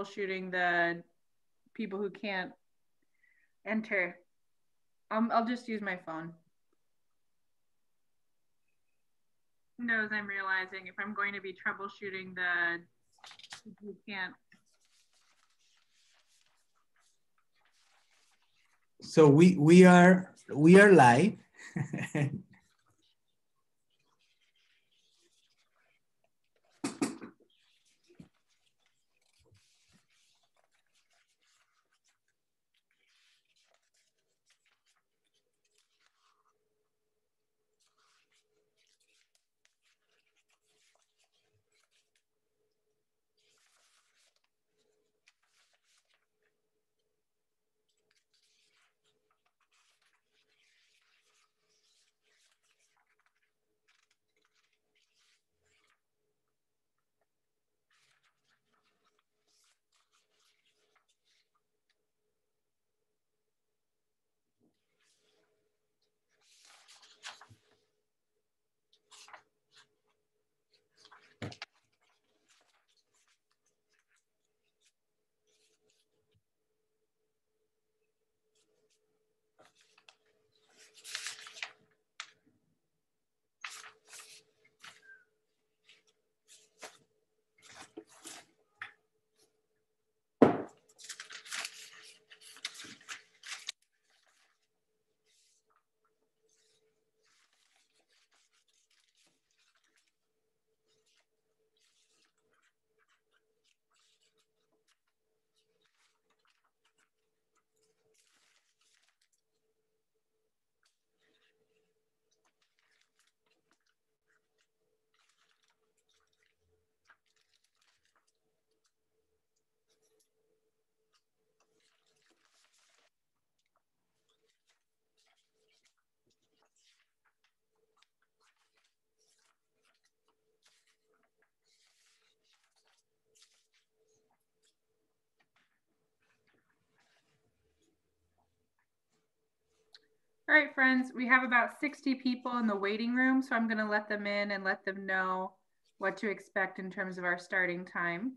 troubleshooting the people who can't enter. Um, I'll just use my phone. Knows I'm realizing if I'm going to be troubleshooting the who can't. So we we are we are live. All right, friends, we have about 60 people in the waiting room, so I'm going to let them in and let them know what to expect in terms of our starting time.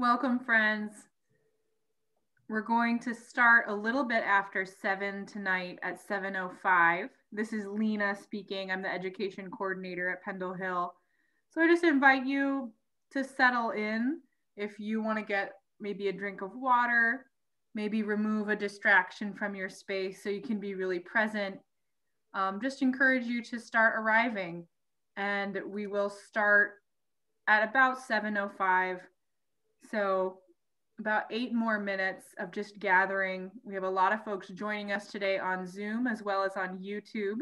Welcome, friends. We're going to start a little bit after 7 tonight at 7.05. This is Lena speaking. I'm the education coordinator at Pendle Hill. So I just invite you to settle in if you want to get maybe a drink of water, maybe remove a distraction from your space so you can be really present. Um, just encourage you to start arriving. And we will start at about 7.05 so about eight more minutes of just gathering. We have a lot of folks joining us today on Zoom as well as on YouTube.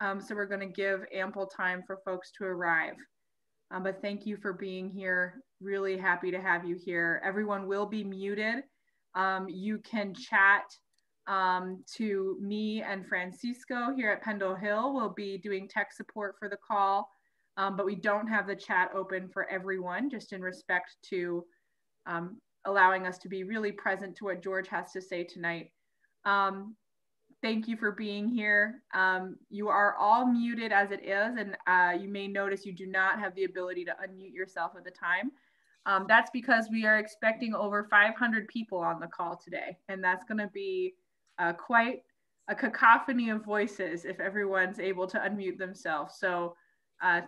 Um, so we're gonna give ample time for folks to arrive. Um, but thank you for being here. Really happy to have you here. Everyone will be muted. Um, you can chat um, to me and Francisco here at Pendle Hill. We'll be doing tech support for the call, um, but we don't have the chat open for everyone, just in respect to um, allowing us to be really present to what George has to say tonight. Um, thank you for being here. Um, you are all muted as it is, and uh, you may notice you do not have the ability to unmute yourself at the time. Um, that's because we are expecting over 500 people on the call today, and that's going to be uh, quite a cacophony of voices if everyone's able to unmute themselves. So uh,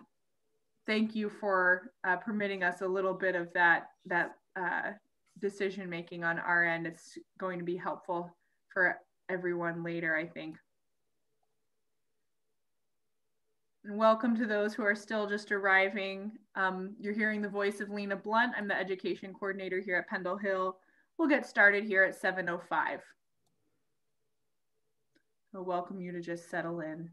thank you for uh, permitting us a little bit of that, that uh, decision making on our end. It's going to be helpful for everyone later, I think. And welcome to those who are still just arriving. Um, you're hearing the voice of Lena Blunt. I'm the education coordinator here at Pendle Hill. We'll get started here at 7.05. I welcome you to just settle in.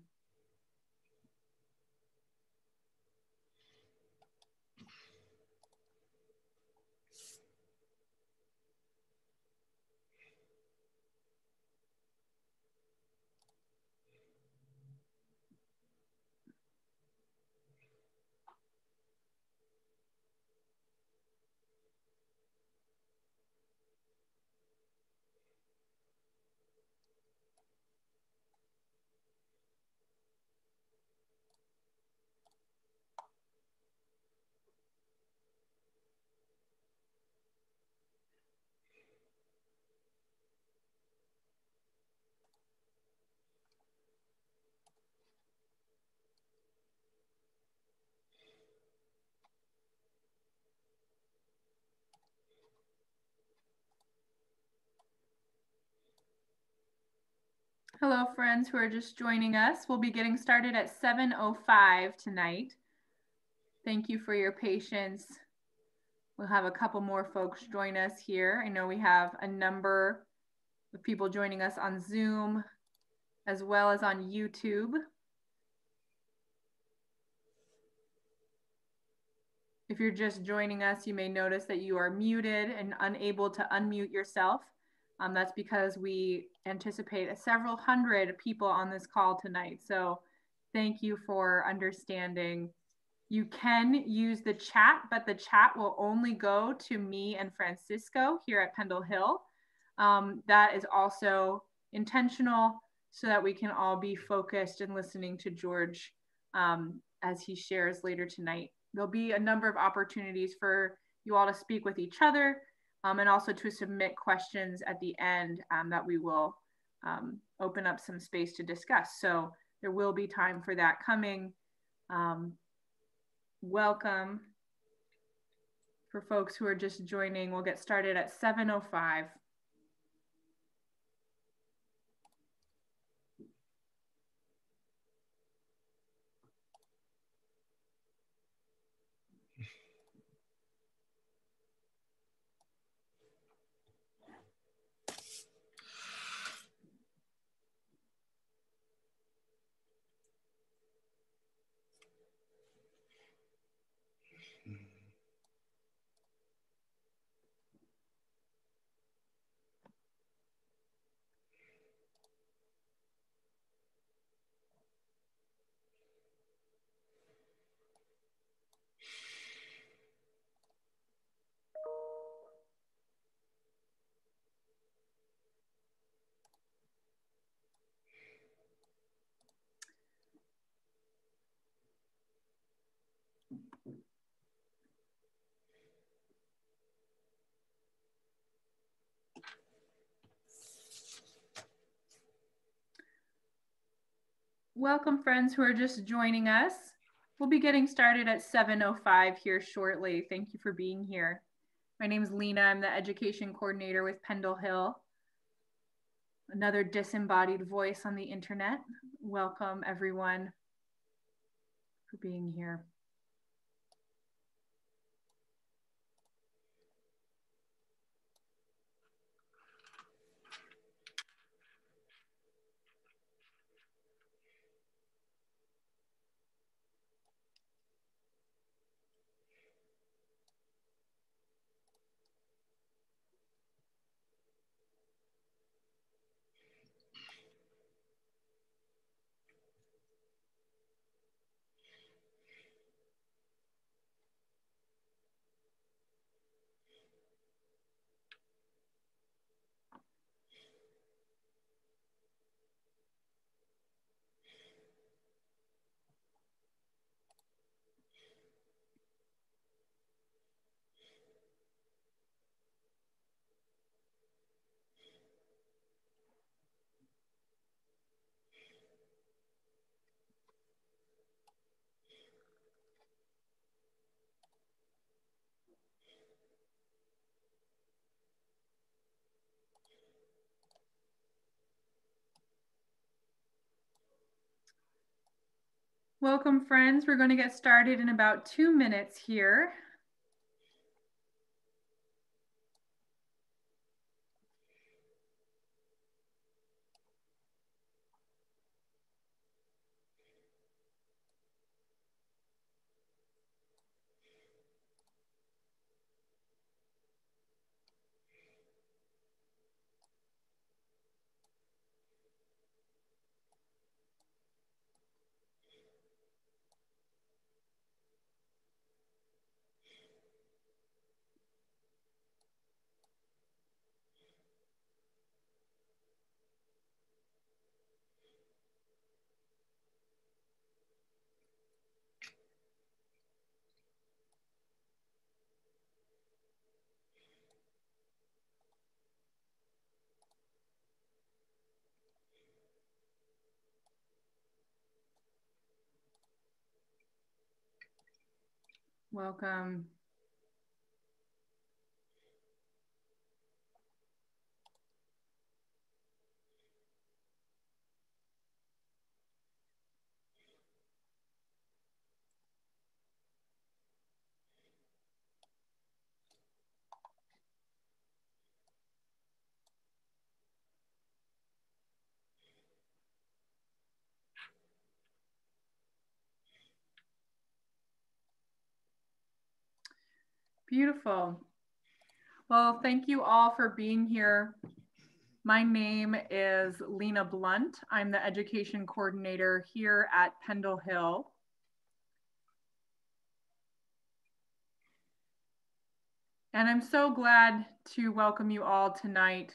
Hello, friends who are just joining us. We'll be getting started at 7.05 tonight. Thank you for your patience. We'll have a couple more folks join us here. I know we have a number of people joining us on Zoom as well as on YouTube. If you're just joining us, you may notice that you are muted and unable to unmute yourself. Um, that's because we anticipate several hundred people on this call tonight. So thank you for understanding. You can use the chat, but the chat will only go to me and Francisco here at Pendle Hill. Um, that is also intentional so that we can all be focused and listening to George um, as he shares later tonight. There'll be a number of opportunities for you all to speak with each other um, and also to submit questions at the end um, that we will um, open up some space to discuss. So there will be time for that coming. Um, welcome for folks who are just joining. We'll get started at 7.05. Welcome friends who are just joining us. We'll be getting started at 7.05 here shortly. Thank you for being here. My name is Lena. I'm the education coordinator with Pendle Hill. Another disembodied voice on the internet. Welcome everyone for being here. Welcome friends. We're going to get started in about two minutes here. Welcome. Beautiful. Well, thank you all for being here. My name is Lena Blunt. I'm the education coordinator here at Pendle Hill. And I'm so glad to welcome you all tonight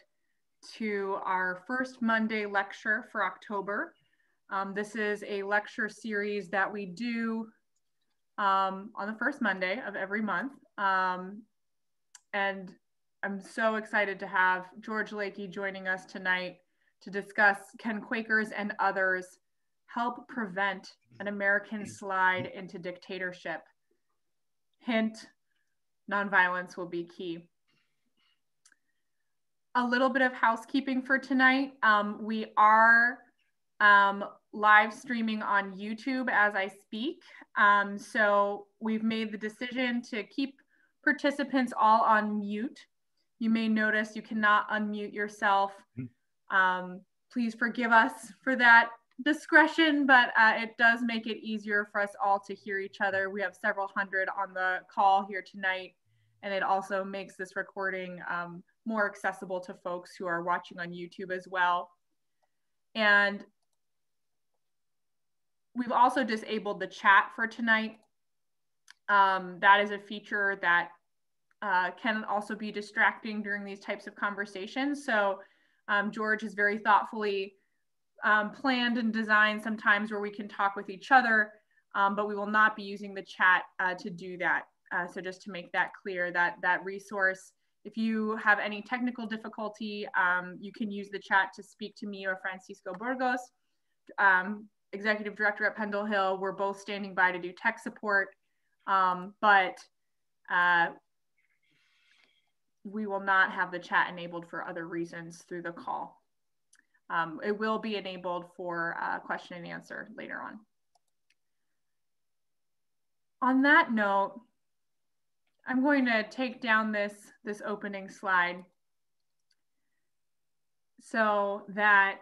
to our first Monday lecture for October. Um, this is a lecture series that we do um, on the first Monday of every month. Um, and I'm so excited to have George Lakey joining us tonight to discuss can Quakers and others help prevent an American slide into dictatorship? Hint, nonviolence will be key. A little bit of housekeeping for tonight. Um, we are um, live streaming on YouTube as I speak. Um, so we've made the decision to keep participants all on mute. You may notice you cannot unmute yourself. Mm-hmm. Um, please forgive us for that discretion, but uh, it does make it easier for us all to hear each other. We have several hundred on the call here tonight, and it also makes this recording um, more accessible to folks who are watching on YouTube as well. And we've also disabled the chat for tonight. Um, that is a feature that uh, can also be distracting during these types of conversations. So um, George has very thoughtfully um, planned and designed sometimes where we can talk with each other, um, but we will not be using the chat uh, to do that. Uh, so just to make that clear, that that resource, if you have any technical difficulty, um, you can use the chat to speak to me or Francisco Burgos, um, executive director at Pendle Hill. We're both standing by to do tech support, um, but uh, we will not have the chat enabled for other reasons through the call. Um, it will be enabled for uh, question and answer later on. On that note, I'm going to take down this, this opening slide so that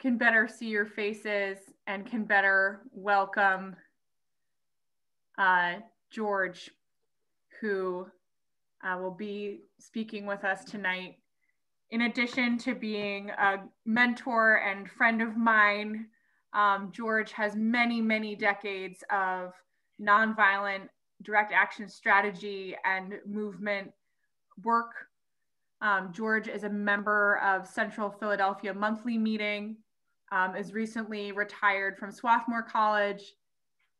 can better see your faces and can better welcome uh, George, who uh, will be speaking with us tonight. In addition to being a mentor and friend of mine, um, George has many, many decades of nonviolent direct action strategy and movement work. Um, George is a member of Central Philadelphia Monthly Meeting, um, is recently retired from Swarthmore College,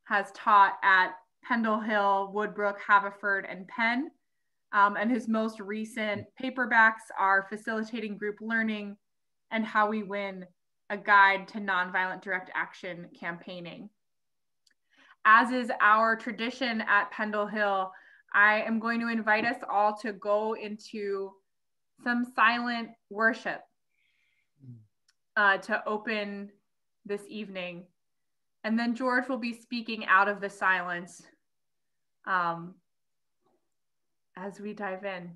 has taught at Pendle Hill, Woodbrooke, Haverford, and Penn. Um, and his most recent paperbacks are Facilitating Group Learning and How We Win, a guide to nonviolent direct action campaigning. As is our tradition at Pendle Hill, I am going to invite us all to go into some silent worship uh, to open this evening. And then George will be speaking out of the silence. Um, as we dive in.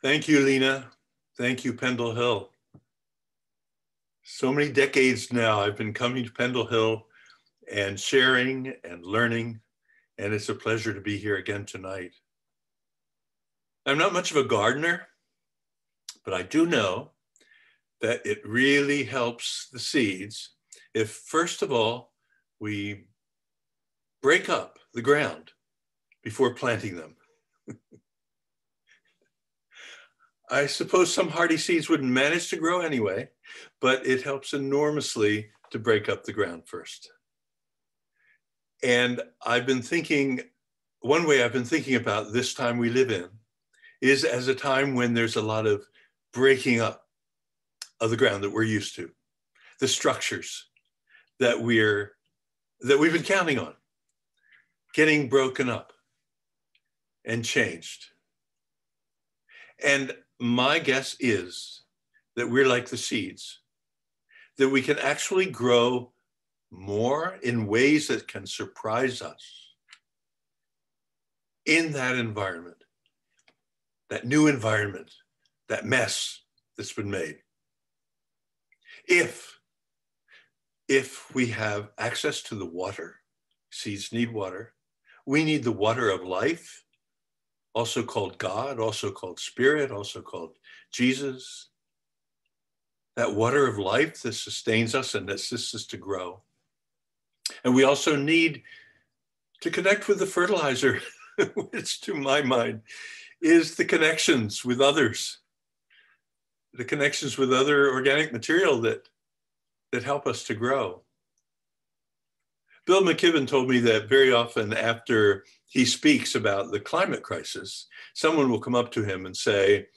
Thank you, Lena. Thank you, Pendle Hill. So many decades now, I've been coming to Pendle Hill and sharing and learning, and it's a pleasure to be here again tonight. I'm not much of a gardener, but I do know that it really helps the seeds if, first of all, we break up the ground before planting them. I suppose some hardy seeds wouldn't manage to grow anyway, but it helps enormously to break up the ground first. And I've been thinking, one way I've been thinking about this time we live in is as a time when there's a lot of breaking up of the ground that we're used to, the structures that we're that we've been counting on, getting broken up and changed. And my guess is that we're like the seeds, that we can actually grow more in ways that can surprise us in that environment, that new environment, that mess that's been made. If, if we have access to the water, seeds need water, we need the water of life also called God, also called Spirit, also called Jesus. That water of life that sustains us and assists us to grow. And we also need to connect with the fertilizer, which to my mind is the connections with others, the connections with other organic material that, that help us to grow. Bill McKibben told me that very often after he speaks about the climate crisis, someone will come up to him and say,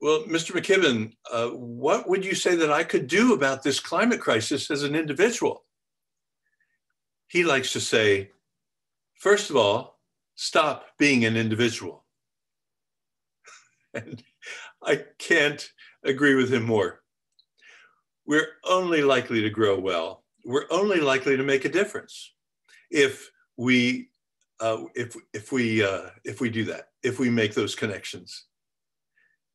Well, Mr. McKibben, uh, what would you say that I could do about this climate crisis as an individual? He likes to say, First of all, stop being an individual. and I can't agree with him more. We're only likely to grow well we're only likely to make a difference if we uh, if if we uh, if we do that if we make those connections.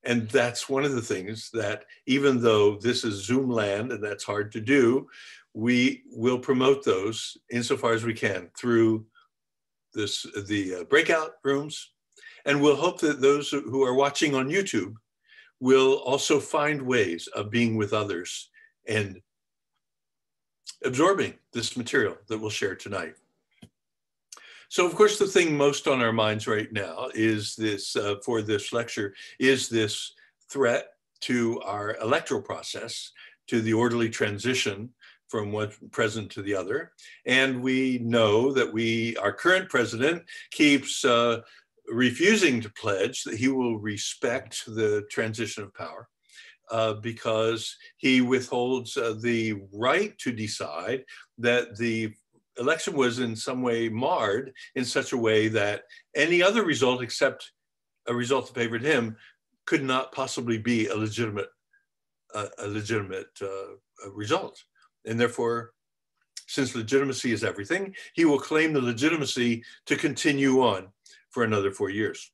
And that's one of the things that even though this is zoom land and that's hard to do we will promote those insofar as we can through this the uh, breakout rooms. And we'll hope that those who are watching on youtube will also find ways of being with others and absorbing this material that we'll share tonight. So, of course, the thing most on our minds right now is this, uh, for this lecture, is this threat to our electoral process, to the orderly transition from one president to the other. And we know that we, our current president keeps uh, refusing to pledge that he will respect the transition of power uh, because he withholds uh, the right to decide that the election was in some way marred in such a way that any other result except a result that favored him could not possibly be a legitimate uh, a legitimate result. And therefore since legitimacy is everything he will claim the legitimacy to continue on for another four years.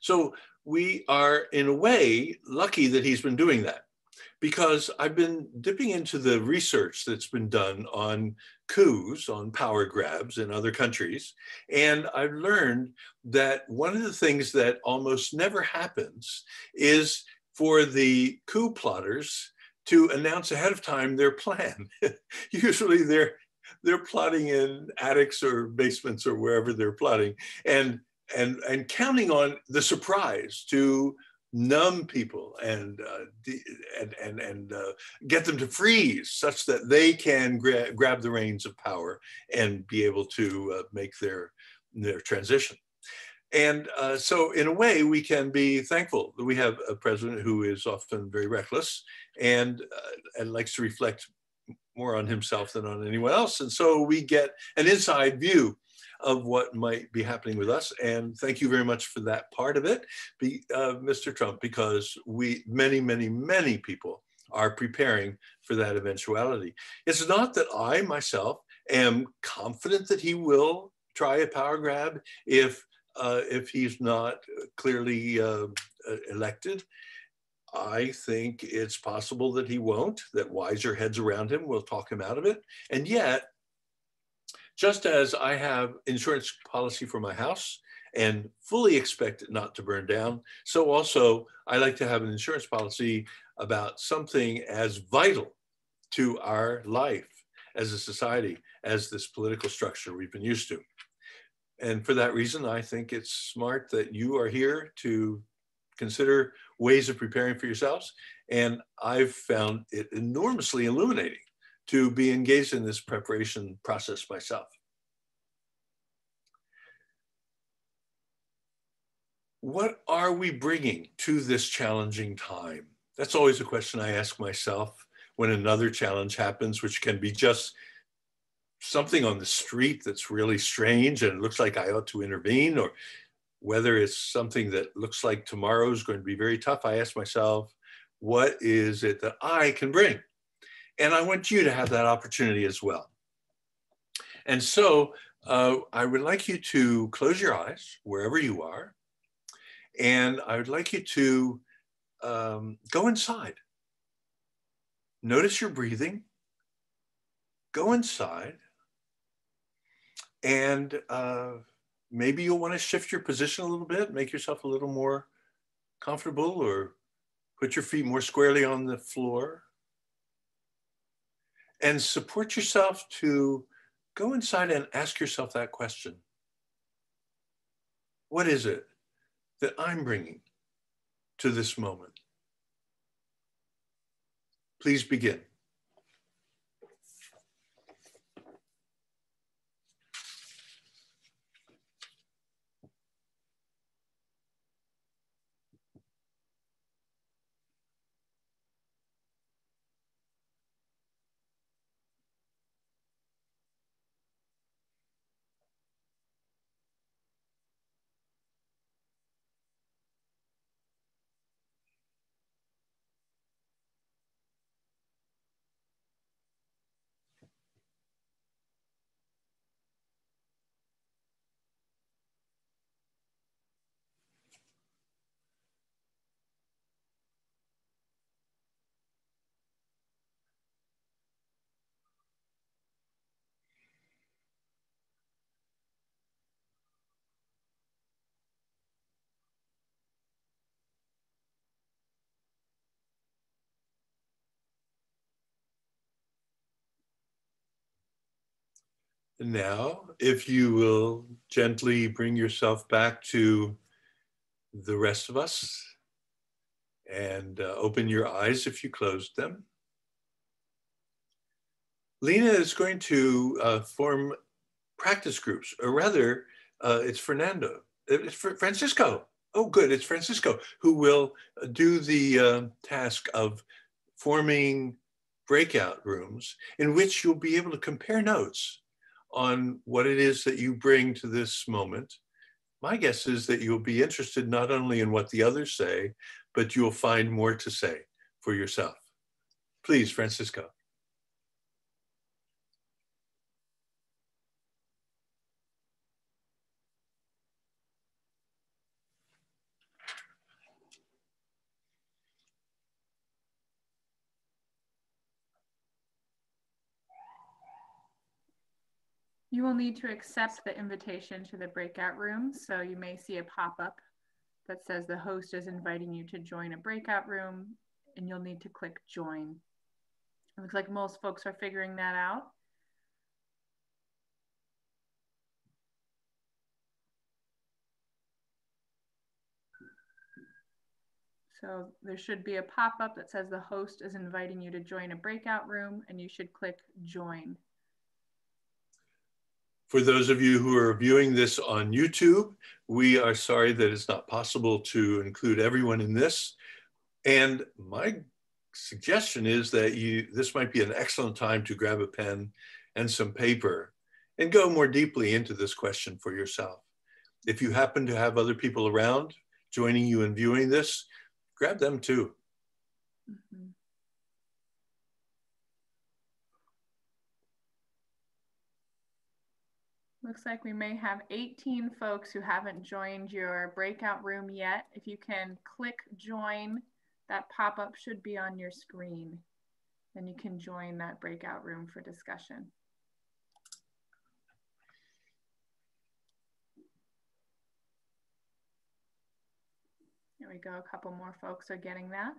So we are in a way lucky that he's been doing that because I've been dipping into the research that's been done on coups, on power grabs in other countries. And I've learned that one of the things that almost never happens is for the coup plotters to announce ahead of time their plan. Usually they're they're plotting in attics or basements or wherever they're plotting. And and and counting on the surprise to numb people and uh, and and, and uh, get them to freeze such that they can gra- grab the reins of power and be able to uh, make their their transition. And uh, so, in a way, we can be thankful that we have a president who is often very reckless and uh, and likes to reflect more on himself than on anyone else. And so, we get an inside view of what might be happening with us. And thank you very much for that part of it, be, uh, Mr. Trump, because we, many, many, many people are preparing for that eventuality. It's not that I myself am confident that he will try a power grab if uh, if he's not clearly uh, elected. I think it's possible that he won't, that wiser heads around him will talk him out of it. And yet, just as I have insurance policy for my house and fully expect it not to burn down, so also I like to have an insurance policy about something as vital to our life as a society as this political structure we've been used to. And for that reason, I think it's smart that you are here to consider ways of preparing for yourselves. And I've found it enormously illuminating to be engaged in this preparation process myself. What are we bringing to this challenging time? That's always a question I ask myself when another challenge happens, which can be just something on the street that's really strange and it looks like I ought to intervene, or whether it's something that looks like tomorrow is going to be very tough, I ask myself, what is it that I can bring? And I want you to have that opportunity as well. And so uh, I would like you to close your eyes wherever you are. And I would like you to um, go inside. Notice your breathing. Go inside and uh, maybe you'll want to shift your position a little bit, make yourself a little more comfortable, or put your feet more squarely on the floor. And support yourself to go inside and ask yourself that question What is it that I'm bringing to this moment? Please begin. Now, if you will gently bring yourself back to the rest of us and uh, open your eyes if you closed them. Lena is going to uh, form practice groups, or rather, uh, it's Fernando, it's Francisco. Oh, good, it's Francisco who will do the uh, task of forming breakout rooms in which you'll be able to compare notes on what it is that you bring to this moment. My guess is that you'll be interested not only in what the others say, but you'll find more to say for yourself. Please, Francisco. You will need to accept the invitation to the breakout room. So you may see a pop-up that says the host is inviting you to join a breakout room and you'll need to click join. It looks like most folks are figuring that out. So there should be a pop-up that says the host is inviting you to join a breakout room and you should click join. For those of you who are viewing this on YouTube, we are sorry that it's not possible to include everyone in this. And my suggestion is that you this might be an excellent time to grab a pen and some paper and go more deeply into this question for yourself. If you happen to have other people around joining you in viewing this, grab them too. Mm -hmm. Looks like we may have 18 folks who haven't joined your breakout room yet. If you can click join, that pop-up should be on your screen. Then you can join that breakout room for discussion. There we go, a couple more folks are getting that.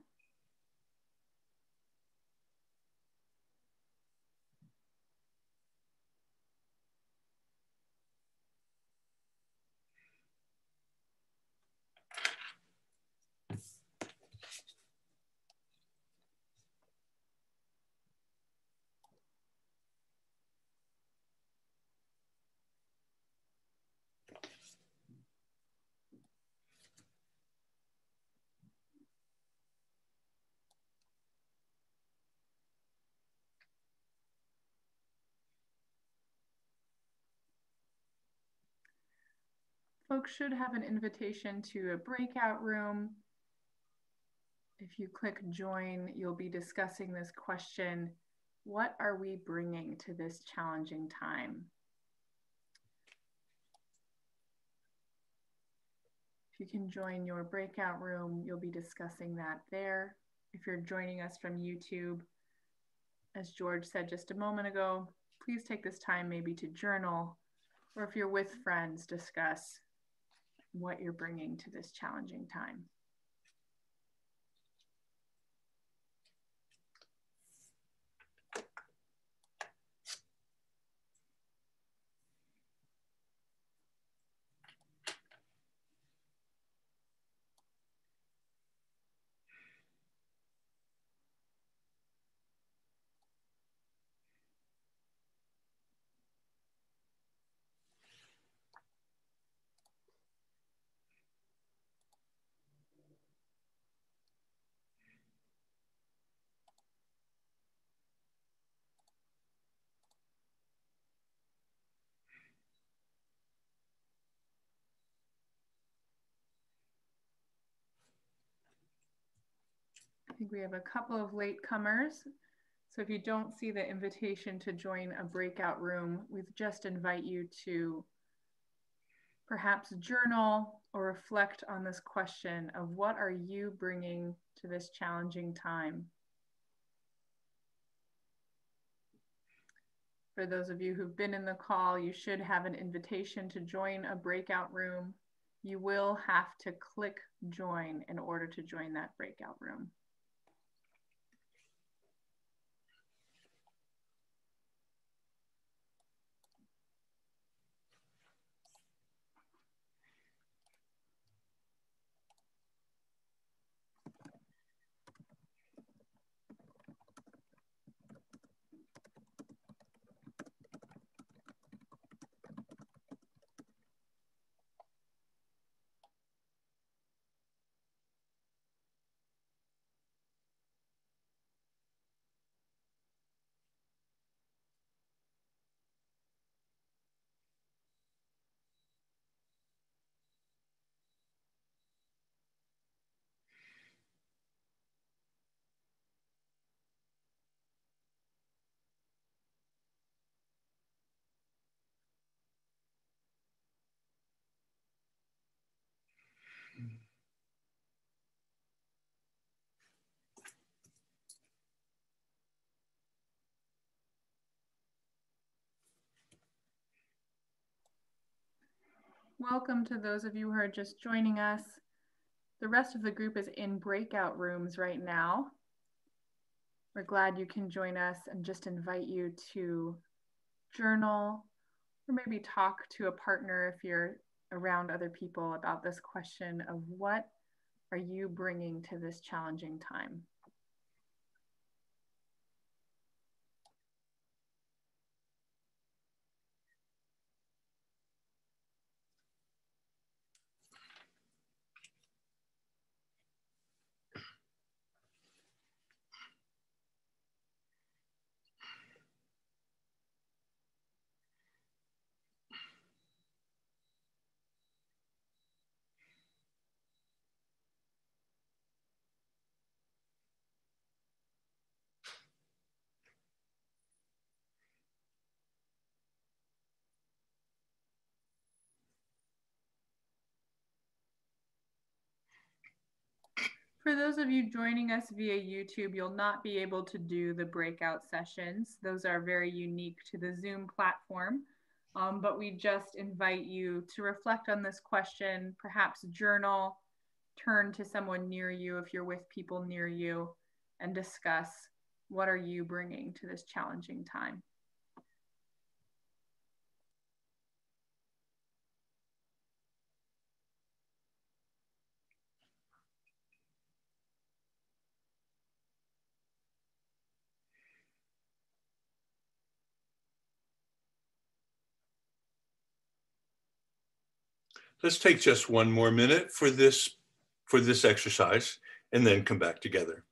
Folks should have an invitation to a breakout room. If you click join, you'll be discussing this question, what are we bringing to this challenging time? If you can join your breakout room, you'll be discussing that there. If you're joining us from YouTube, as George said just a moment ago, please take this time maybe to journal, or if you're with friends, discuss what you're bringing to this challenging time. I think we have a couple of latecomers. So if you don't see the invitation to join a breakout room, we just invite you to perhaps journal or reflect on this question of what are you bringing to this challenging time? For those of you who've been in the call, you should have an invitation to join a breakout room. You will have to click join in order to join that breakout room. Welcome to those of you who are just joining us. The rest of the group is in breakout rooms right now. We're glad you can join us and just invite you to journal or maybe talk to a partner if you're around other people about this question of what are you bringing to this challenging time? For those of you joining us via YouTube, you'll not be able to do the breakout sessions. Those are very unique to the Zoom platform. Um, but we just invite you to reflect on this question, perhaps journal, turn to someone near you if you're with people near you, and discuss what are you bringing to this challenging time. Let's take just one more minute for this, for this exercise and then come back together.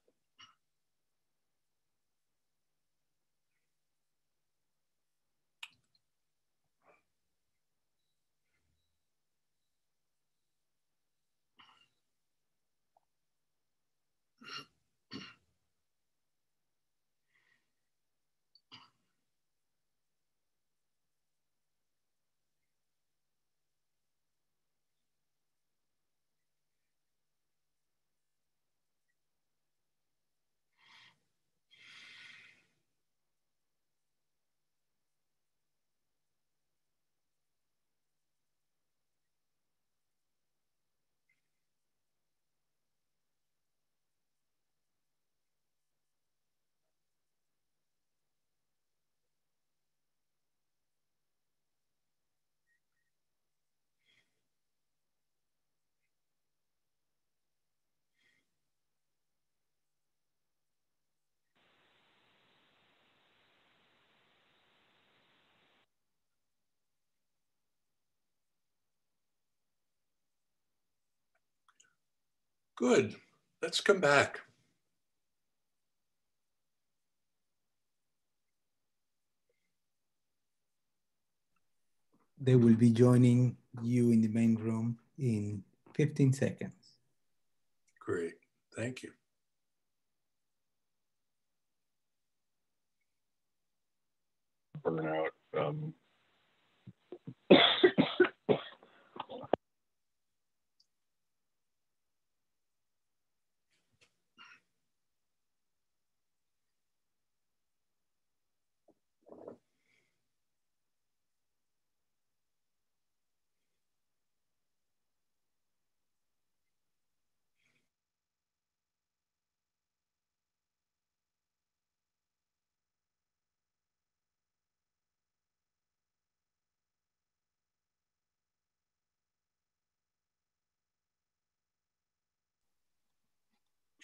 Good. Let's come back. They will be joining you in the main room in 15 seconds. Great. Thank you. Burnout. Um,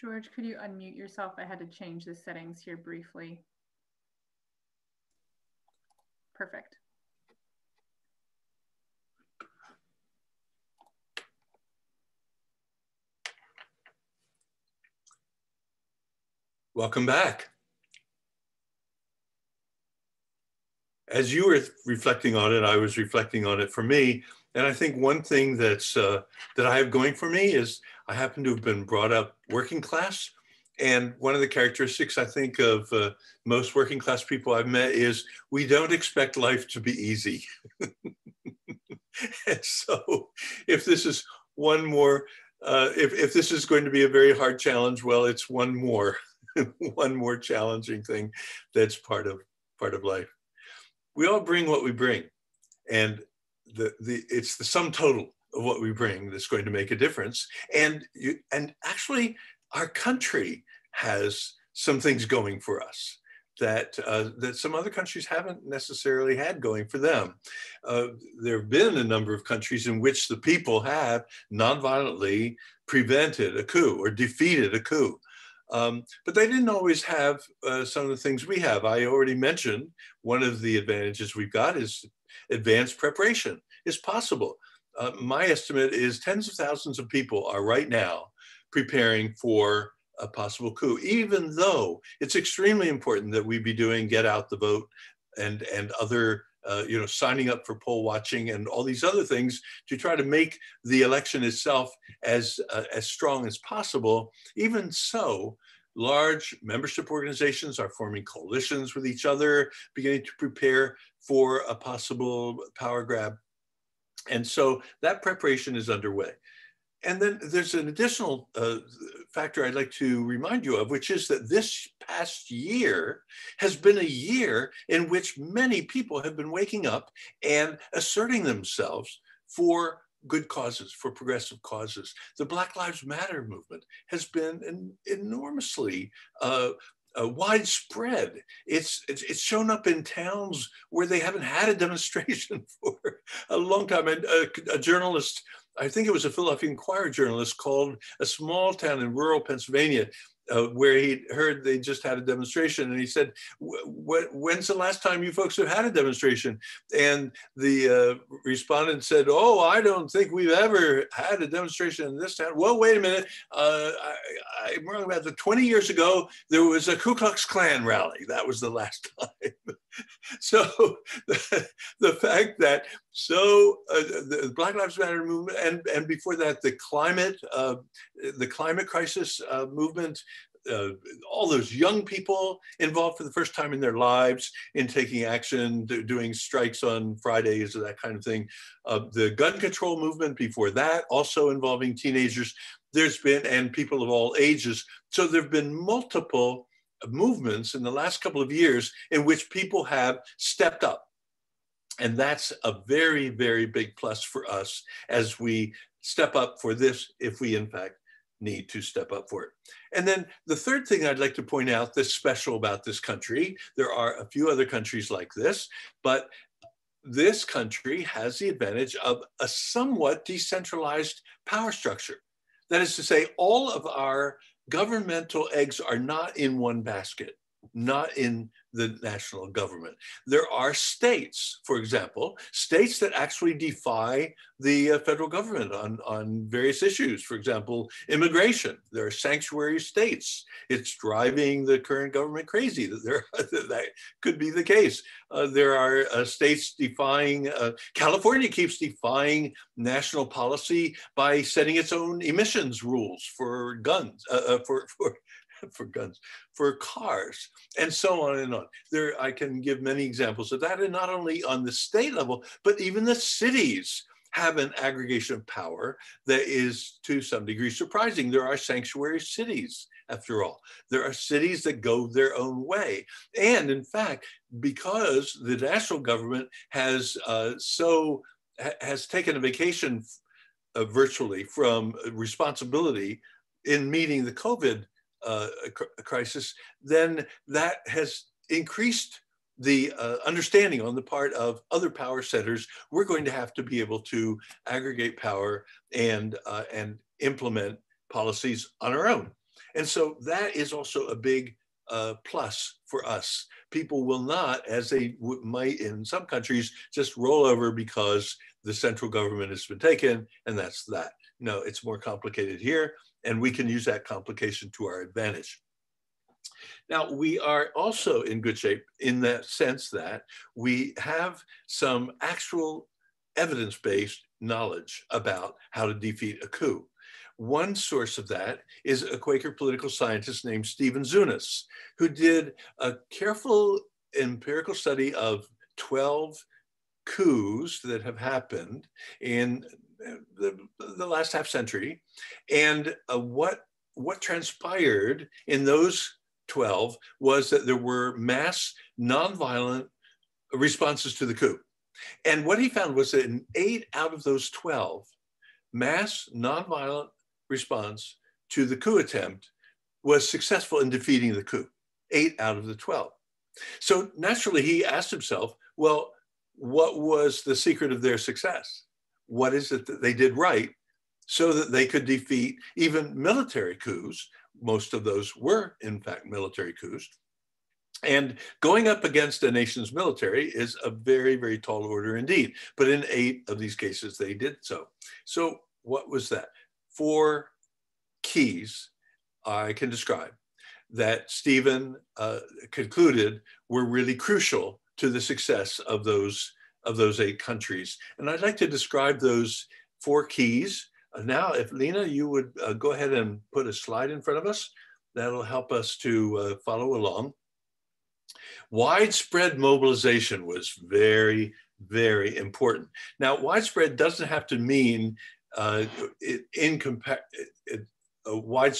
George, could you unmute yourself? I had to change the settings here briefly. Perfect. Welcome back. As you were reflecting on it, I was reflecting on it for me. And I think one thing that's uh, that I have going for me is I happen to have been brought up working class. And one of the characteristics I think of uh, most working class people I've met is we don't expect life to be easy. and so if this is one more, uh, if, if this is going to be a very hard challenge, well, it's one more, one more challenging thing that's part of, part of life. We all bring what we bring. And the, the, it's the sum total of what we bring that's going to make a difference. And you, and actually, our country has some things going for us that uh, that some other countries haven't necessarily had going for them. Uh, there have been a number of countries in which the people have nonviolently prevented a coup or defeated a coup. Um, but they didn't always have uh, some of the things we have. I already mentioned one of the advantages we've got is advanced preparation is possible uh, my estimate is tens of thousands of people are right now preparing for a possible coup, even though it's extremely important that we be doing get out the vote and, and other, uh, you know, signing up for poll watching and all these other things to try to make the election itself as, uh, as strong as possible. Even so, large membership organizations are forming coalitions with each other, beginning to prepare for a possible power grab and so that preparation is underway. And then there's an additional uh, factor I'd like to remind you of, which is that this past year has been a year in which many people have been waking up and asserting themselves for good causes, for progressive causes. The Black Lives Matter movement has been an enormously uh, uh, widespread. It's, it's, it's shown up in towns where they haven't had a demonstration for a long time. And a, a journalist, I think it was a Philadelphia Inquirer journalist, called a small town in rural Pennsylvania uh, where he heard they just had a demonstration and he said when's the last time you folks have had a demonstration? And the uh, respondent said oh i don't think we've ever had a demonstration in this town. Well wait a minute. Uh, I, am wrong about the 20 years ago there was a ku klux klan rally. That was the last time so the, the fact that so uh, the Black Lives Matter movement, and and before that, the climate, uh, the climate crisis uh, movement, uh, all those young people involved for the first time in their lives in taking action, doing strikes on Fridays or that kind of thing. Uh, the gun control movement before that, also involving teenagers. There's been and people of all ages. So there have been multiple movements in the last couple of years in which people have stepped up and that's a very, very big plus for us as we step up for this, if we in fact need to step up for it. And then the third thing I'd like to point out that's special about this country, there are a few other countries like this, but this country has the advantage of a somewhat decentralized power structure. That is to say, all of our governmental eggs are not in one basket, not in the national government. There are states, for example, states that actually defy the uh, federal government on, on various issues. For example, immigration. There are sanctuary states. It's driving the current government crazy that there that could be the case. Uh, there are uh, states defying. Uh, California keeps defying national policy by setting its own emissions rules for guns uh, uh, for for for guns, for cars, and so on and on. There, I can give many examples of that, and not only on the state level, but even the cities have an aggregation of power that is to some degree surprising. There are sanctuary cities, after all. There are cities that go their own way. And in fact, because the national government has uh, so ha has taken a vacation uh, virtually from responsibility in meeting the COVID uh, crisis, then that has increased the uh, understanding on the part of other power centers. We're going to have to be able to aggregate power and uh, and implement policies on our own. And so that is also a big uh, plus for us. People will not, as they might in some countries, just roll over because the central government has been taken and that's that. No, it's more complicated here and we can use that complication to our advantage. Now, we are also in good shape in the sense that we have some actual evidence-based knowledge about how to defeat a coup. One source of that is a Quaker political scientist named Stephen Zunes, who did a careful empirical study of 12 coups that have happened in the, the last half century, and uh, what what transpired in those 12 was that there were mass nonviolent responses to the coup. And what he found was that in eight out of those 12, mass nonviolent response to the coup attempt was successful in defeating the coup, eight out of the 12. So naturally, he asked himself, well, what was the secret of their success? What is it that they did right so that they could defeat even military coups. Most of those were, in fact, military coups. And going up against a nation's military is a very, very tall order indeed. But in eight of these cases, they did so. So, what was that? Four keys I can describe that Stephen uh, concluded were really crucial to the success of those of those eight countries. And I'd like to describe those four keys. Uh, now, if Lena, you would uh, go ahead and put a slide in front of us, that'll help us to uh, follow along. Widespread mobilization was very, very important. Now, widespread doesn't have to mean uh, in a wide,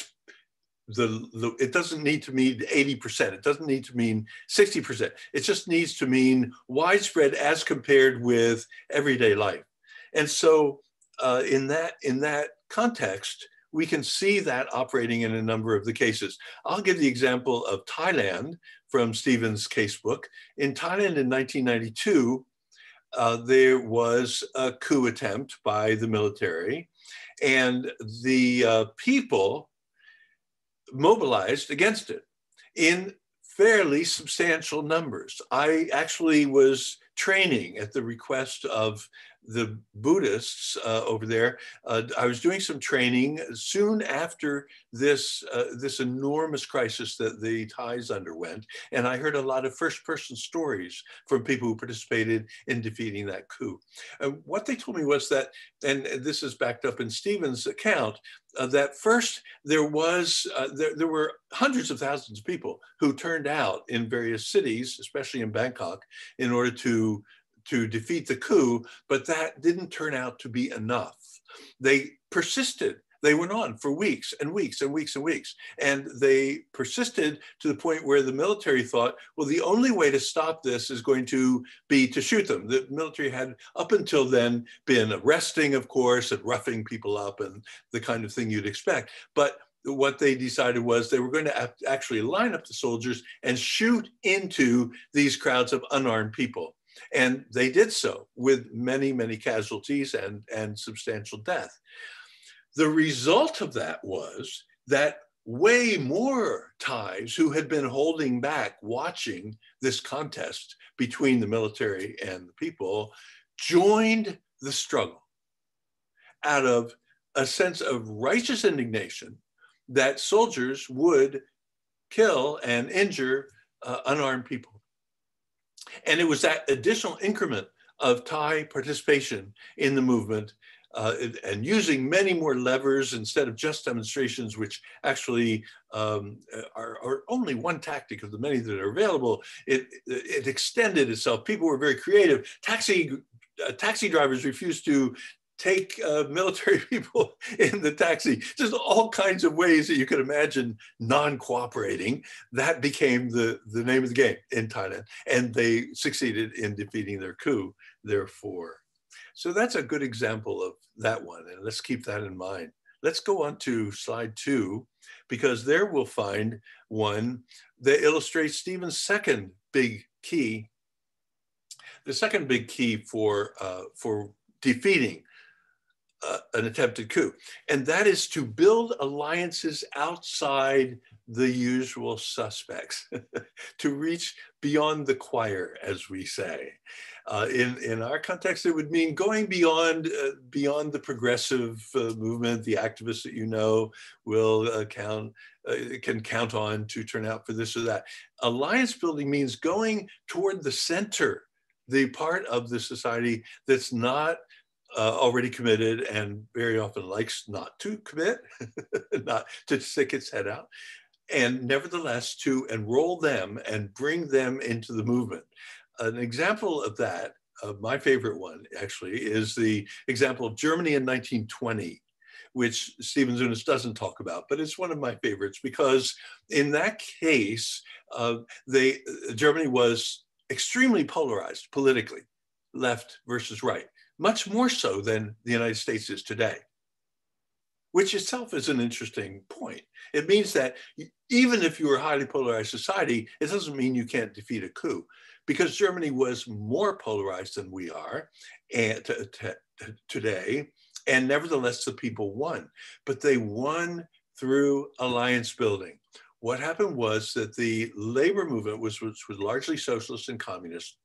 the, the it doesn't need to mean 80%. It doesn't need to mean 60%. It just needs to mean widespread as compared with everyday life. And so uh, in that in that context, we can see that operating in a number of the cases. I'll give the example of Thailand from Stephen's casebook. In Thailand in 1992, uh, there was a coup attempt by the military, and the uh, people mobilized against it in fairly substantial numbers. I actually was training at the request of the Buddhists uh, over there. Uh, I was doing some training soon after this uh, this enormous crisis that the Thais underwent, and I heard a lot of first-person stories from people who participated in defeating that coup. And what they told me was that, and this is backed up in Stephen's account, uh, that first there was uh, there, there were hundreds of thousands of people who turned out in various cities, especially in Bangkok, in order to to defeat the coup, but that didn't turn out to be enough. They persisted. They went on for weeks and weeks and weeks and weeks. And they persisted to the point where the military thought, well, the only way to stop this is going to be to shoot them. The military had, up until then, been arresting, of course, and roughing people up and the kind of thing you'd expect. But what they decided was they were going to actually line up the soldiers and shoot into these crowds of unarmed people. And they did so with many, many casualties and, and substantial death. The result of that was that way more Thais who had been holding back watching this contest between the military and the people joined the struggle out of a sense of righteous indignation that soldiers would kill and injure uh, unarmed people. And it was that additional increment of Thai participation in the movement uh, and using many more levers instead of just demonstrations, which actually um, are, are, only one tactic of the many that are available. It, it extended itself. People were very creative. Taxi uh, taxi drivers refused to take uh, military people in the taxi, just all kinds of ways that you could imagine non-cooperating. That became the, the name of the game in Thailand. And they succeeded in defeating their coup, therefore. So that's a good example of that one. And let's keep that in mind. Let's go on to slide two, because there we'll find one that illustrates Stephen's second big key. The second big key for, uh, for defeating uh, an attempted coup, and that is to build alliances outside the usual suspects, to reach beyond the choir, as we say. Uh, in, in our context, it would mean going beyond, uh, beyond the progressive uh, movement, the activists that you know will uh, count, uh, can count on to turn out for this or that. Alliance building means going toward the center, the part of the society that's not uh, already committed and very often likes not to commit, not to stick its head out, and nevertheless to enroll them and bring them into the movement. An example of that, uh, my favorite one actually, is the example of Germany in 1920 which Stephen Zunes doesn't talk about, but it's one of my favorites because in that case, uh, they, Germany was extremely polarized politically, left versus right much more so than the United States is today, which itself is an interesting point. It means that even if you're a highly polarized society, it doesn't mean you can't defeat a coup because Germany was more polarized than we are eh, and today. And nevertheless, the people won, but they won through alliance building. What happened was that the labor movement was, was largely socialist and communist,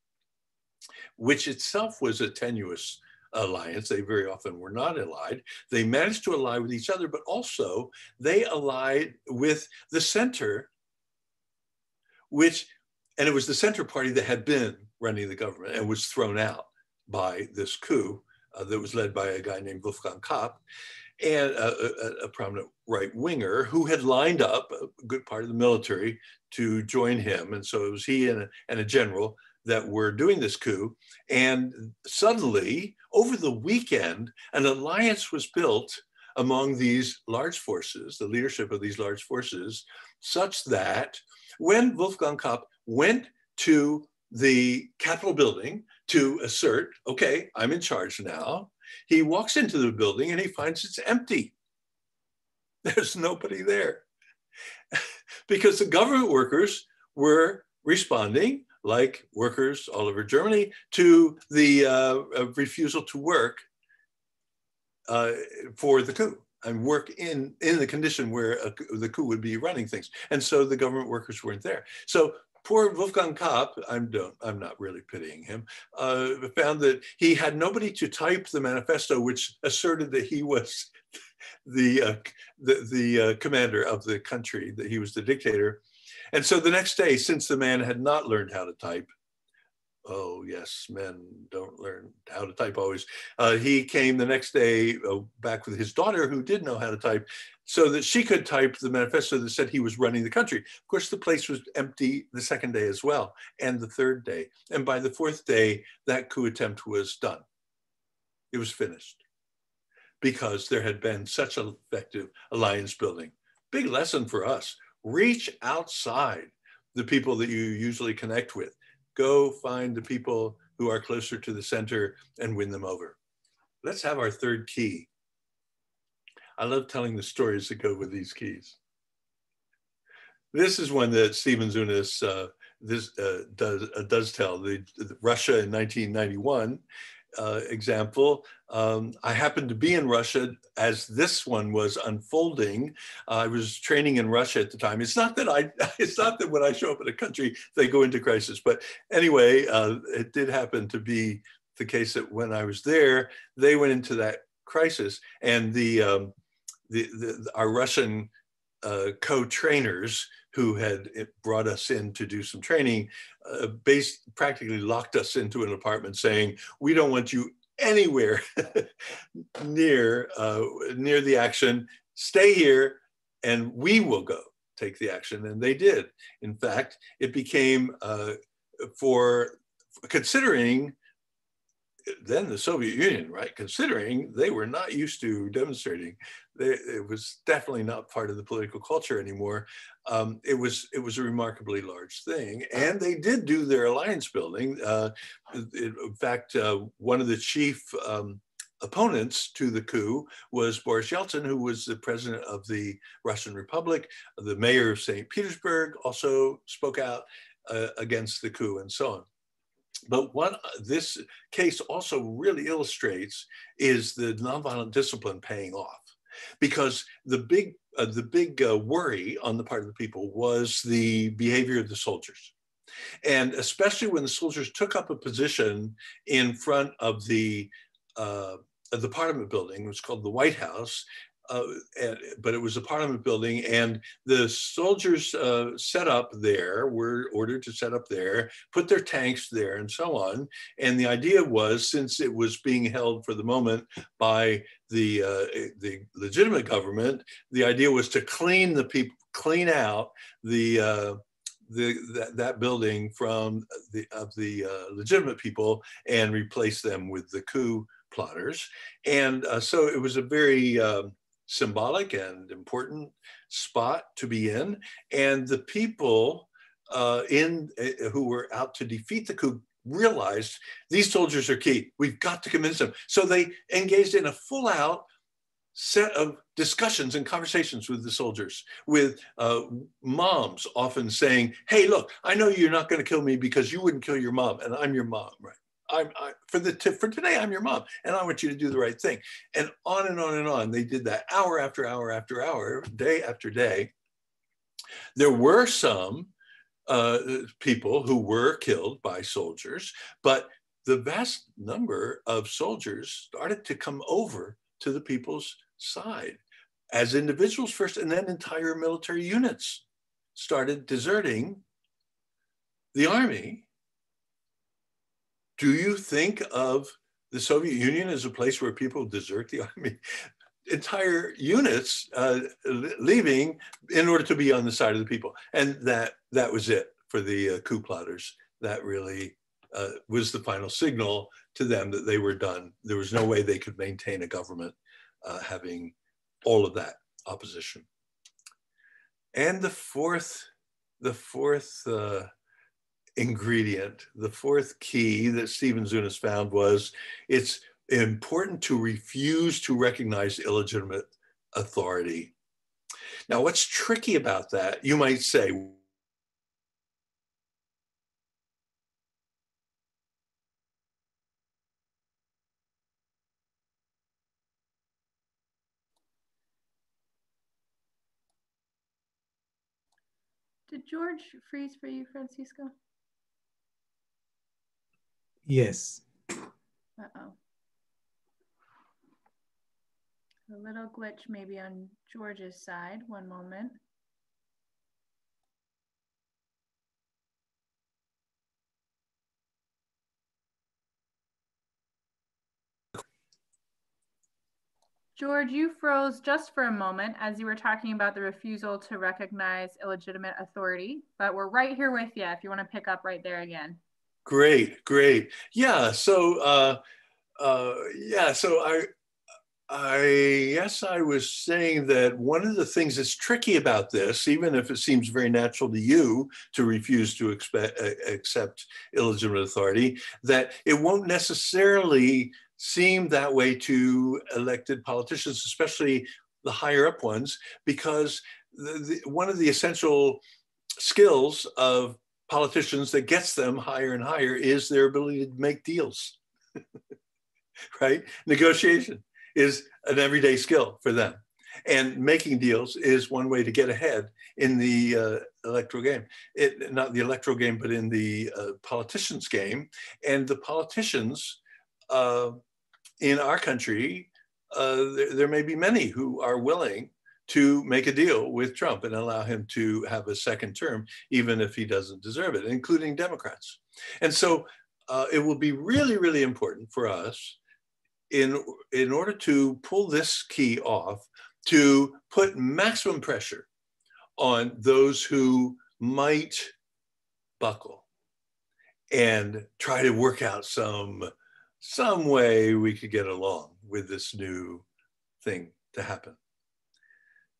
which itself was a tenuous alliance. They very often were not allied. They managed to ally with each other, but also they allied with the center, which, and it was the center party that had been running the government and was thrown out by this coup uh, that was led by a guy named Wolfgang Kapp and a, a, a prominent right winger who had lined up a good part of the military to join him. And so it was he and a, and a general that were doing this coup. And suddenly, over the weekend, an alliance was built among these large forces, the leadership of these large forces, such that when Wolfgang Kapp went to the Capitol building to assert, okay, I'm in charge now, he walks into the building and he finds it's empty. There's nobody there. because the government workers were responding, like workers all over Germany, to the uh, refusal to work uh, for the coup and work in, in the condition where a, the coup would be running things. And so the government workers weren't there. So poor Wolfgang Kapp, I'm, don't, I'm not really pitying him, uh, found that he had nobody to type the manifesto, which asserted that he was the, uh, the, the uh, commander of the country, that he was the dictator. And so the next day, since the man had not learned how to type, oh yes, men don't learn how to type always. Uh, he came the next day uh, back with his daughter who did know how to type so that she could type the manifesto that said he was running the country. Of course, the place was empty the second day as well, and the third day. And by the fourth day, that coup attempt was done. It was finished because there had been such an effective alliance building. Big lesson for us reach outside the people that you usually connect with. Go find the people who are closer to the center and win them over. Let's have our third key. I love telling the stories that go with these keys. This is one that Stephen Zunes uh, this, uh, does, uh, does tell. The, the Russia in 1991 uh, example. Um, I happened to be in Russia as this one was unfolding. Uh, I was training in Russia at the time. It's not that I, it's not that when I show up in a country, they go into crisis. But anyway, uh, it did happen to be the case that when I was there, they went into that crisis and the, um, the, the our Russian uh, co-trainers who had brought us in to do some training, uh, based practically locked us into an apartment saying, we don't want you anywhere near, uh, near the action, stay here and we will go take the action. And they did. In fact, it became uh, for considering then the Soviet Union, right? Considering they were not used to demonstrating, they, it was definitely not part of the political culture anymore. Um, it was it was a remarkably large thing, and they did do their alliance building. Uh, it, in fact, uh, one of the chief um, opponents to the coup was Boris Yeltsin, who was the president of the Russian Republic. The mayor of St. Petersburg also spoke out uh, against the coup, and so on. But what this case also really illustrates is the nonviolent discipline paying off, because the big uh, the big uh, worry on the part of the people was the behavior of the soldiers, and especially when the soldiers took up a position in front of the uh, the Parliament building, it was called the White House, uh, but it was a parliament building and the soldiers uh, set up there were ordered to set up there put their tanks there and so on. And the idea was since it was being held for the moment by the uh, the legitimate government the idea was to clean the people clean out the uh, the, that, that building from the of the uh, legitimate people and replace them with the coup plotters. And uh, so it was a very um, symbolic and important spot to be in. And the people uh, in uh, who were out to defeat the coup realized these soldiers are key. We've got to convince them. So they engaged in a full out set of discussions and conversations with the soldiers, with uh, moms often saying, hey, look, I know you're not going to kill me because you wouldn't kill your mom, and I'm your mom, right? I'm I, for the for today. I'm your mom, and I want you to do the right thing. And on and on and on. They did that hour after hour after hour, day after day. There were some uh, people who were killed by soldiers, but the vast number of soldiers started to come over to the people's side as individuals first, and then entire military units started deserting the army do you think of the Soviet Union as a place where people desert the army? Entire units uh, leaving in order to be on the side of the people, and that that was it for the uh, coup plotters. That really uh, was the final signal to them that they were done. There was no way they could maintain a government uh, having all of that opposition. And the fourth, the fourth uh, ingredient, the fourth key that Stephen Zunes found was it's important to refuse to recognize illegitimate authority. Now, what's tricky about that, you might say, Did George freeze for you, Francisco? Yes. Uh-oh. A little glitch maybe on George's side. One moment. George, you froze just for a moment as you were talking about the refusal to recognize illegitimate authority, but we're right here with you if you want to pick up right there again. Great, great. Yeah, so uh, uh, yeah, so I I yes, I was saying that one of the things that's tricky about this, even if it seems very natural to you to refuse to expect, accept illegitimate authority, that it won't necessarily seem that way to elected politicians, especially the higher up ones, because the, the, one of the essential skills of politicians that gets them higher and higher is their ability to make deals, right? Negotiation is an everyday skill for them. And making deals is one way to get ahead in the uh, electoral game. It, not the electoral game, but in the uh, politicians' game. And the politicians uh, in our country, uh, there, there, may be many who are willing to make a deal with Trump and allow him to have a second term, even if he doesn't deserve it, including Democrats. And so uh, it will be really, really important for us in, in order to pull this key off to put maximum pressure on those who might buckle and try to work out some some way we could get along with this new thing to happen.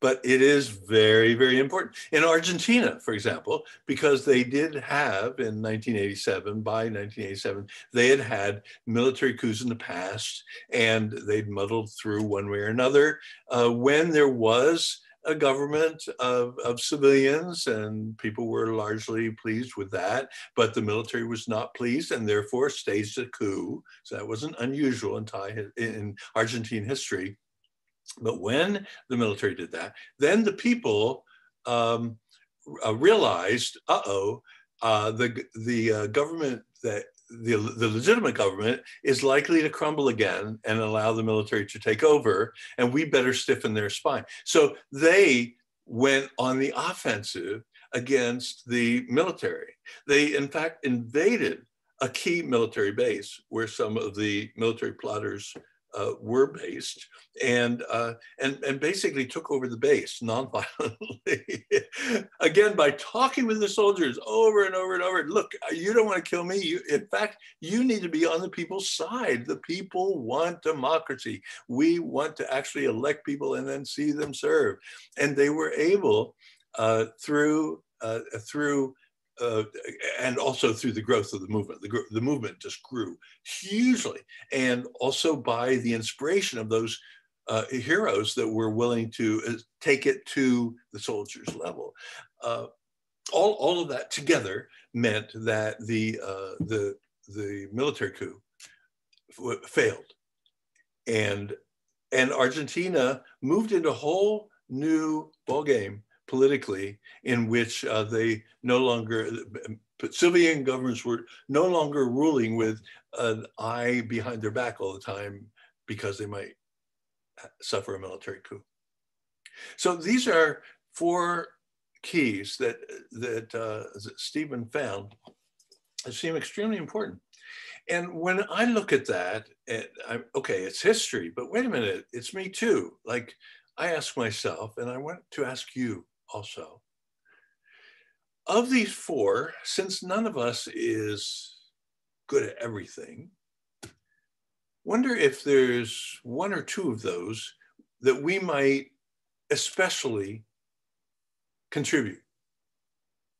But it is very, very important. In Argentina, for example, because they did have in 1987, by 1987, they had had military coups in the past and they'd muddled through one way or another. Uh, when there was a government of, of civilians, and people were largely pleased with that. But the military was not pleased and therefore staged a coup. So that wasn't unusual in, Thai, in Argentine history. But when the military did that, then the people um, uh, realized, uh-oh, uh, the, the uh, government that the, the legitimate government is likely to crumble again and allow the military to take over, and we better stiffen their spine. So they went on the offensive against the military. They, in fact, invaded a key military base where some of the military plotters uh, were based and, uh, and, and basically took over the base nonviolently. Again, by talking with the soldiers over and over and over, look, you don't want to kill me. You, in fact, you need to be on the people's side. The people want democracy. We want to actually elect people and then see them serve. And they were able uh, through, uh, through uh, and also through the growth of the movement. The, the movement just grew hugely, and also by the inspiration of those uh, heroes that were willing to uh, take it to the soldiers' level. Uh, all, all of that together meant that the, uh, the, the military coup failed. And, and Argentina moved into a whole new ballgame politically in which uh, they no longer, civilian governments were no longer ruling with an eye behind their back all the time because they might suffer a military coup. So these are four keys that, that, uh, that Stephen found that seem extremely important. And when I look at that, and I'm, okay, it's history, but wait a minute, it's me too. Like I ask myself, and I want to ask you, also. Of these four, since none of us is good at everything, wonder if there's one or two of those that we might especially contribute.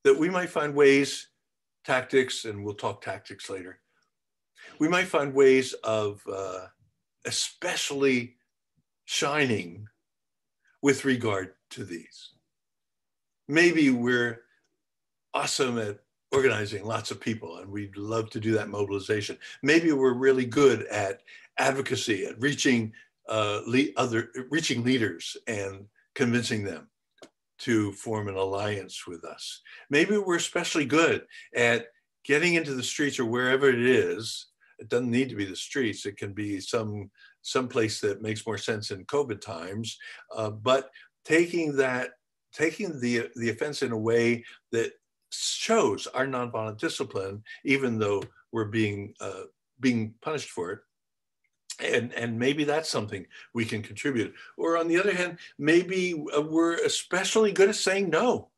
That we might find ways, tactics, and we'll talk tactics later. We might find ways of uh, especially shining with regard to these. Maybe we're awesome at organizing lots of people and we'd love to do that mobilization. Maybe we're really good at advocacy, at reaching uh, le other reaching leaders and convincing them to form an alliance with us. Maybe we're especially good at getting into the streets or wherever it is. It doesn't need to be the streets. It can be some some place that makes more sense in COVID times. Uh, but taking that, taking the the offense in a way that shows our nonviolent discipline, even though we're being uh, being punished for it, and and maybe that's something we can contribute. Or on the other hand maybe uh, we're especially good at saying no.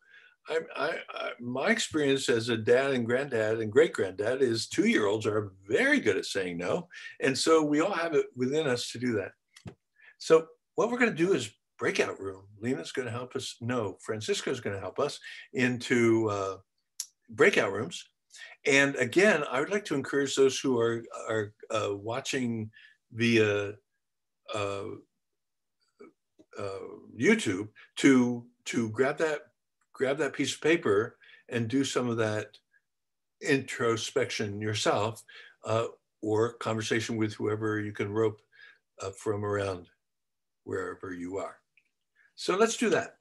I, I, I, my experience as a dad and granddad and great granddad is two year olds are very good at saying no. And so we all have it within us to do that. So what we're going to do is breakout room lena's going to help us no francisco is going to help us into uh, breakout rooms and again i would like to encourage those who are are uh, watching via uh, uh, YouTube to to grab that grab that piece of paper and do some of that introspection yourself uh, or conversation with whoever you can rope uh, from around wherever you are. So let's do that.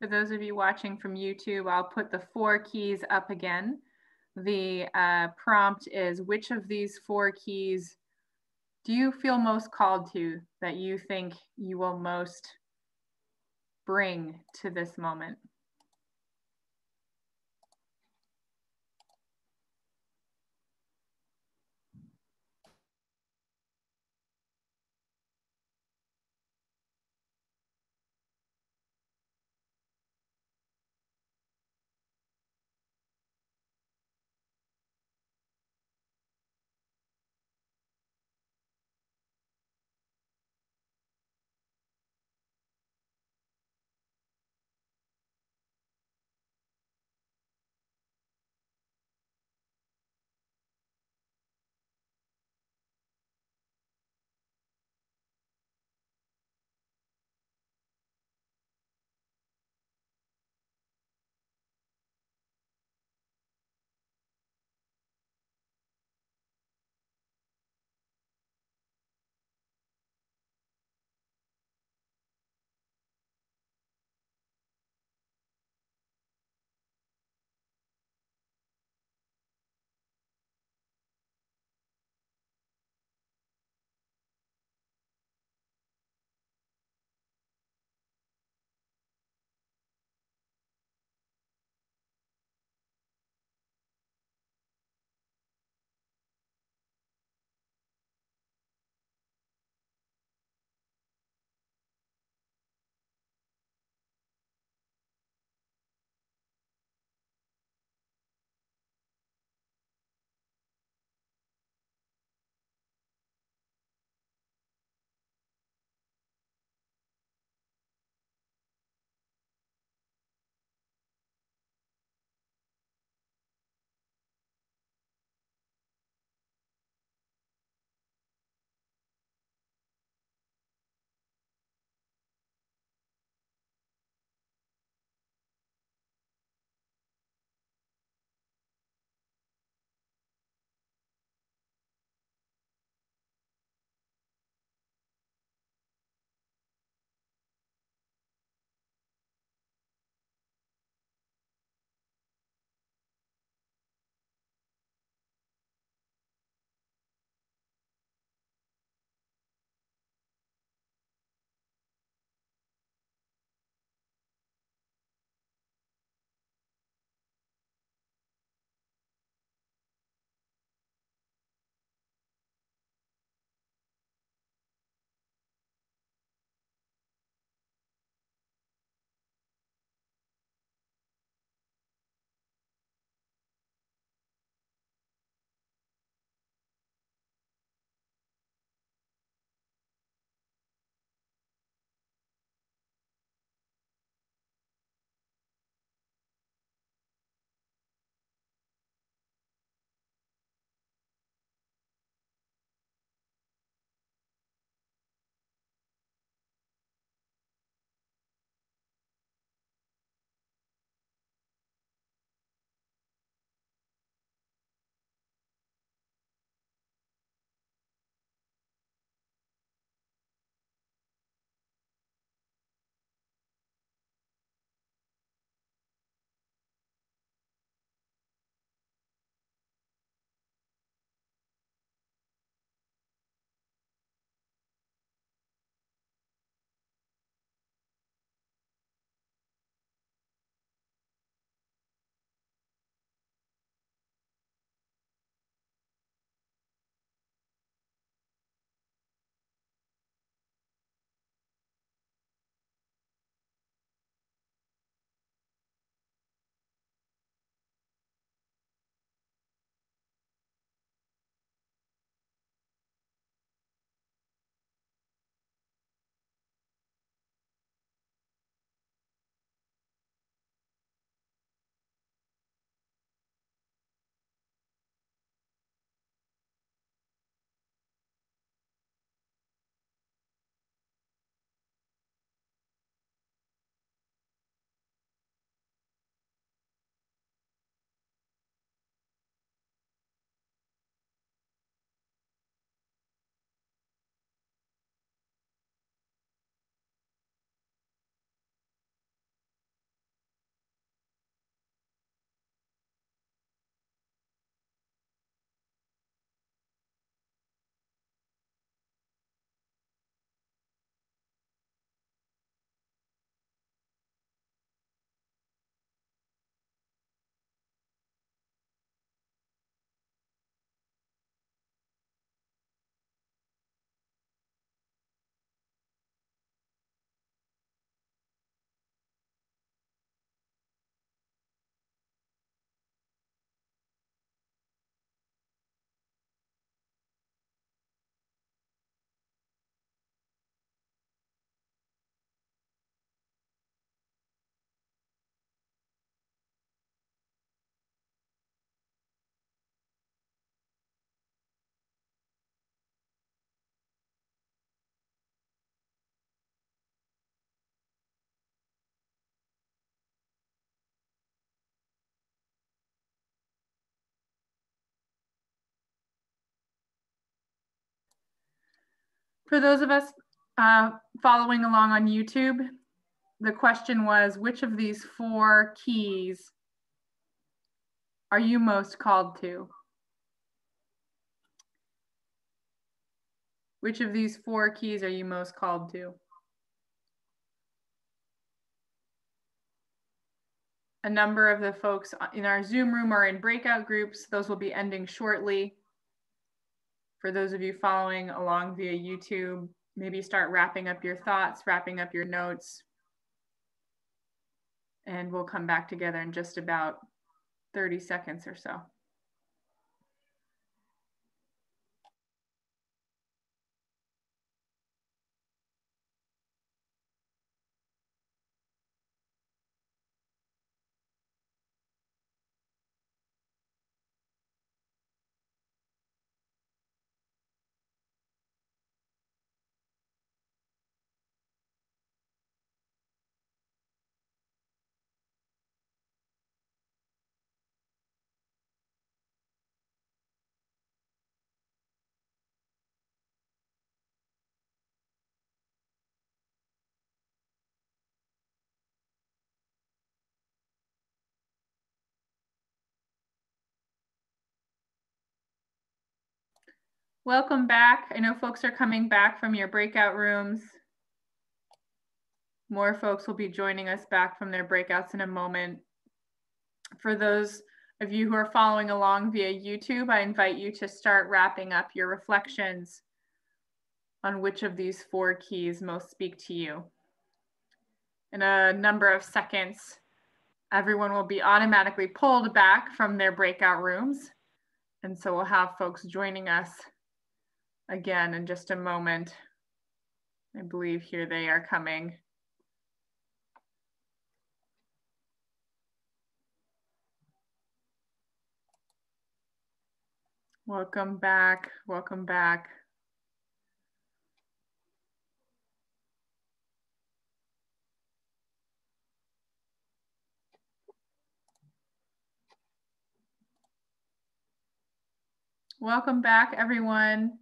For those of you watching from YouTube, I'll put the four keys up again. The uh, prompt is which of these four keys do you feel most called to that you think you will most bring to this moment? For those of us uh, following along on YouTube, the question was, which of these four keys are you most called to? Which of these four keys are you most called to? A number of the folks in our Zoom room are in breakout groups. Those will be ending shortly. For those of you following along via YouTube, maybe start wrapping up your thoughts, wrapping up your notes. And we'll come back together in just about 30 seconds or so. Welcome back. I know folks are coming back from your breakout rooms. More folks will be joining us back from their breakouts in a moment. For those of you who are following along via YouTube, I invite you to start wrapping up your reflections on which of these four keys most speak to you. In a number of seconds, everyone will be automatically pulled back from their breakout rooms. And so we'll have folks joining us again in just a moment. I believe here they are coming. Welcome back, welcome back. Welcome back, everyone.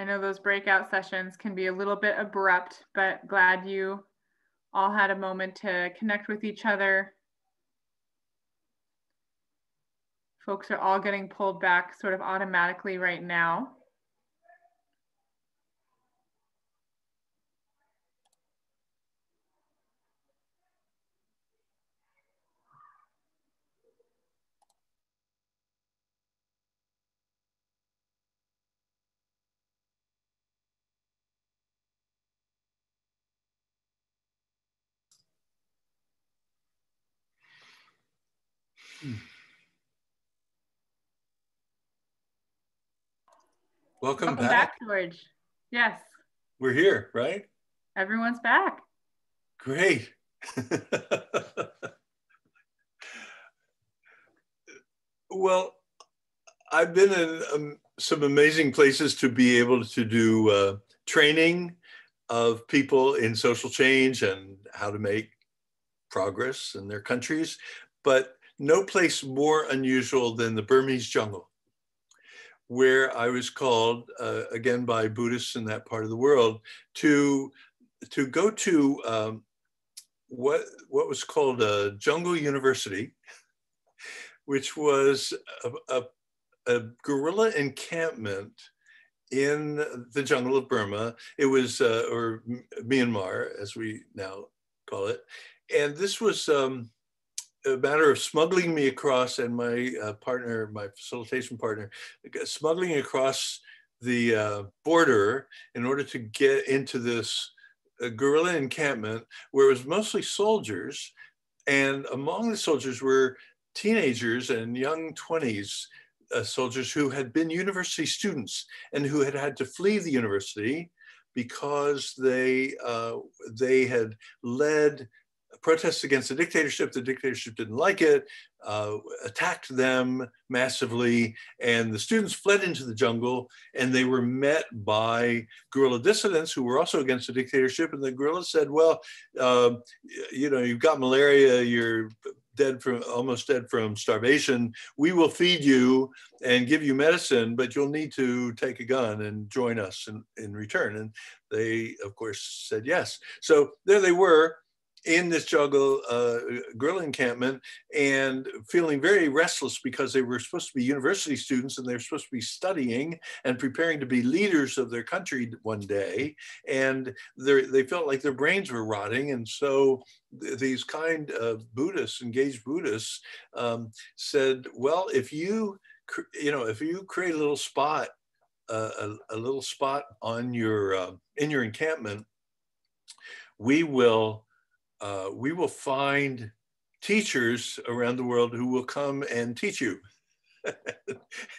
I know those breakout sessions can be a little bit abrupt, but glad you all had a moment to connect with each other. Folks are all getting pulled back sort of automatically right now. Welcome, Welcome back. back, George. Yes, We're here, right? everyone's back. Great. well, I've been in um, some amazing places to be able to do uh, training of people in social change and how to make progress in their countries, but no place more unusual than the Burmese jungle, where I was called, uh, again by Buddhists in that part of the world, to, to go to um, what, what was called a jungle university, which was a, a, a guerrilla encampment in the jungle of Burma. It was, uh, or Myanmar, as we now call it. And this was um, a matter of smuggling me across, and my uh, partner, my facilitation partner, smuggling across the uh, border in order to get into this uh, guerrilla encampment where it was mostly soldiers. And among the soldiers were teenagers and young 20s uh, soldiers who had been university students and who had had to flee the university because they uh, they had led protests against the dictatorship. The dictatorship didn't like it, uh, attacked them massively, and the students fled into the jungle. And they were met by guerrilla dissidents who were also against the dictatorship. And the guerrillas said, "Well, uh, you know, you've got malaria. You're dead from almost dead from starvation. We will feed you and give you medicine, but you'll need to take a gun and join us in, in return. And they, of course, said yes. So there they were in this jungle uh, guerrilla encampment and feeling very restless because they were supposed to be university students and they were supposed to be studying and preparing to be leaders of their country one day. And they felt like their brains were rotting. And so th these kind of Buddhists, engaged Buddhists, um, said, well, if you, you know, if you create a little spot, uh, a, a, little spot on your, uh, in your encampment, we will uh, we will find teachers around the world who will come and teach you.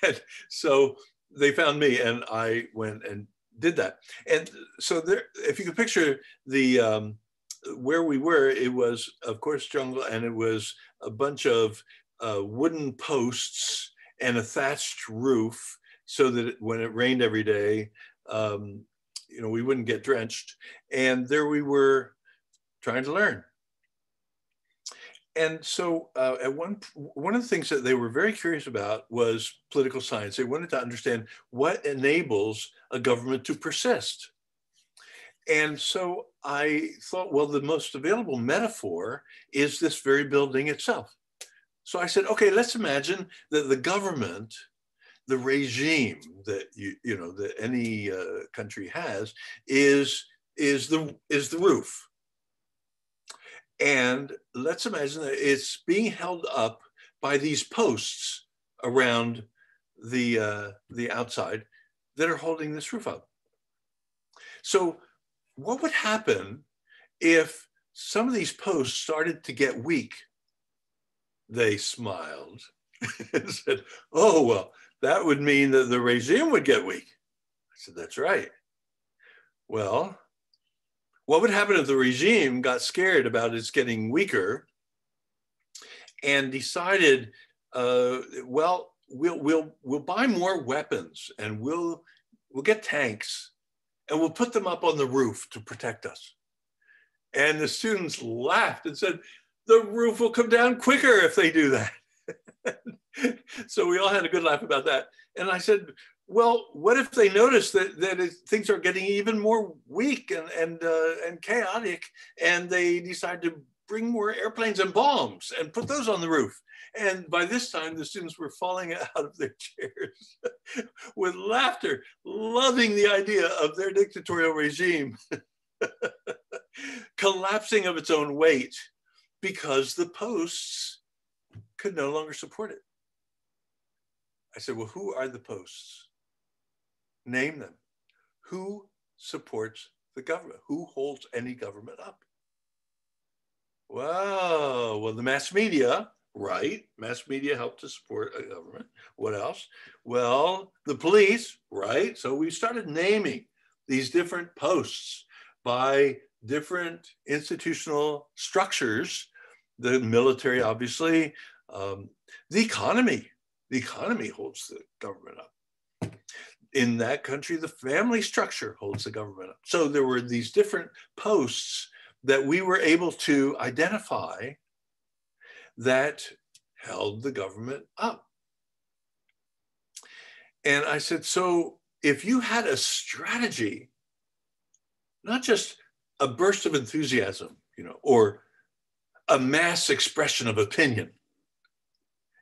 and so they found me and I went and did that. And so there, if you could picture the, um, where we were, it was of course jungle and it was a bunch of uh, wooden posts and a thatched roof so that when it rained every day, um, you know, we wouldn't get drenched. And there we were trying to learn. And so, uh, at one one of the things that they were very curious about was political science. They wanted to understand what enables a government to persist. And so I thought, well, the most available metaphor is this very building itself. So I said, okay, let's imagine that the government, the regime that you you know that any uh, country has, is is the is the roof and let's imagine that it's being held up by these posts around the, uh, the outside that are holding this roof up. So what would happen if some of these posts started to get weak? They smiled and said, oh, well, that would mean that the regime would get weak. I said, that's right. Well, what would happen if the regime got scared about its getting weaker and decided, uh, well, we'll, we'll, we'll buy more weapons and we'll, we'll get tanks and we'll put them up on the roof to protect us. And the students laughed and said, the roof will come down quicker if they do that. so we all had a good laugh about that. And I said, well, what if they notice that, that it, things are getting even more weak and, and, uh, and chaotic, and they decide to bring more airplanes and bombs and put those on the roof? And by this time, the students were falling out of their chairs with laughter, loving the idea of their dictatorial regime collapsing of its own weight because the posts could no longer support it. I said, well, who are the posts? Name them. Who supports the government? Who holds any government up? Well, well, the mass media, right? Mass media help to support a government. What else? Well, the police, right? So we started naming these different posts by different institutional structures, the military, obviously, um, the economy. The economy holds the government up in that country, the family structure holds the government up. So there were these different posts that we were able to identify that held the government up. And I said, so if you had a strategy, not just a burst of enthusiasm, you know, or a mass expression of opinion.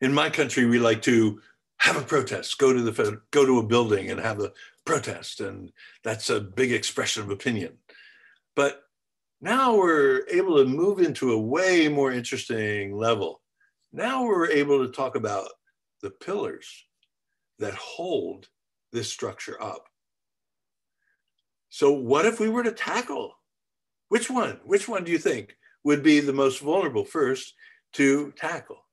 In my country, we like to have a protest, go to the go to a building and have a protest, and that's a big expression of opinion. But now we're able to move into a way more interesting level. Now we're able to talk about the pillars that hold this structure up. So what if we were to tackle? Which one? Which one do you think would be the most vulnerable first to tackle?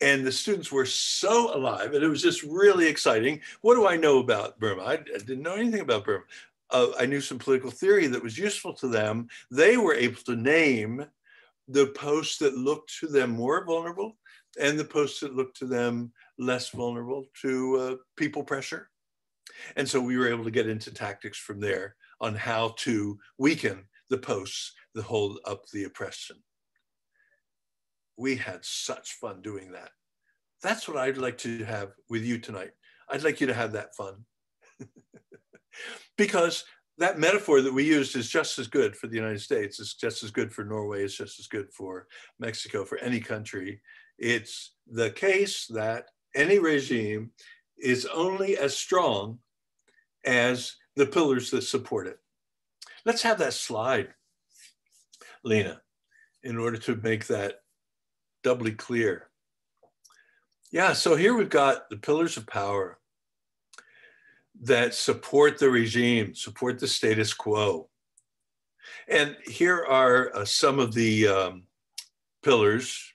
And the students were so alive and it was just really exciting. What do i know about burma? I, didn't know anything about burma. Uh, i knew some political theory that was useful to them. They were able to name the posts that looked to them more vulnerable and the posts that looked to them less vulnerable to uh, people pressure. And so we were able to get into tactics from there on how to weaken the posts that hold up the oppression we had such fun doing that. That's what I'd like to have with you tonight. I'd like you to have that fun. because that metaphor that we used is just as good for the United States. It's just as good for Norway. It's just as good for Mexico, for any country. It's the case that any regime is only as strong as the pillars that support it. Let's have that slide, Lena, in order to make that doubly clear. Yeah, so here we've got the pillars of power that support the regime, support the status quo. And here are uh, some of the um, pillars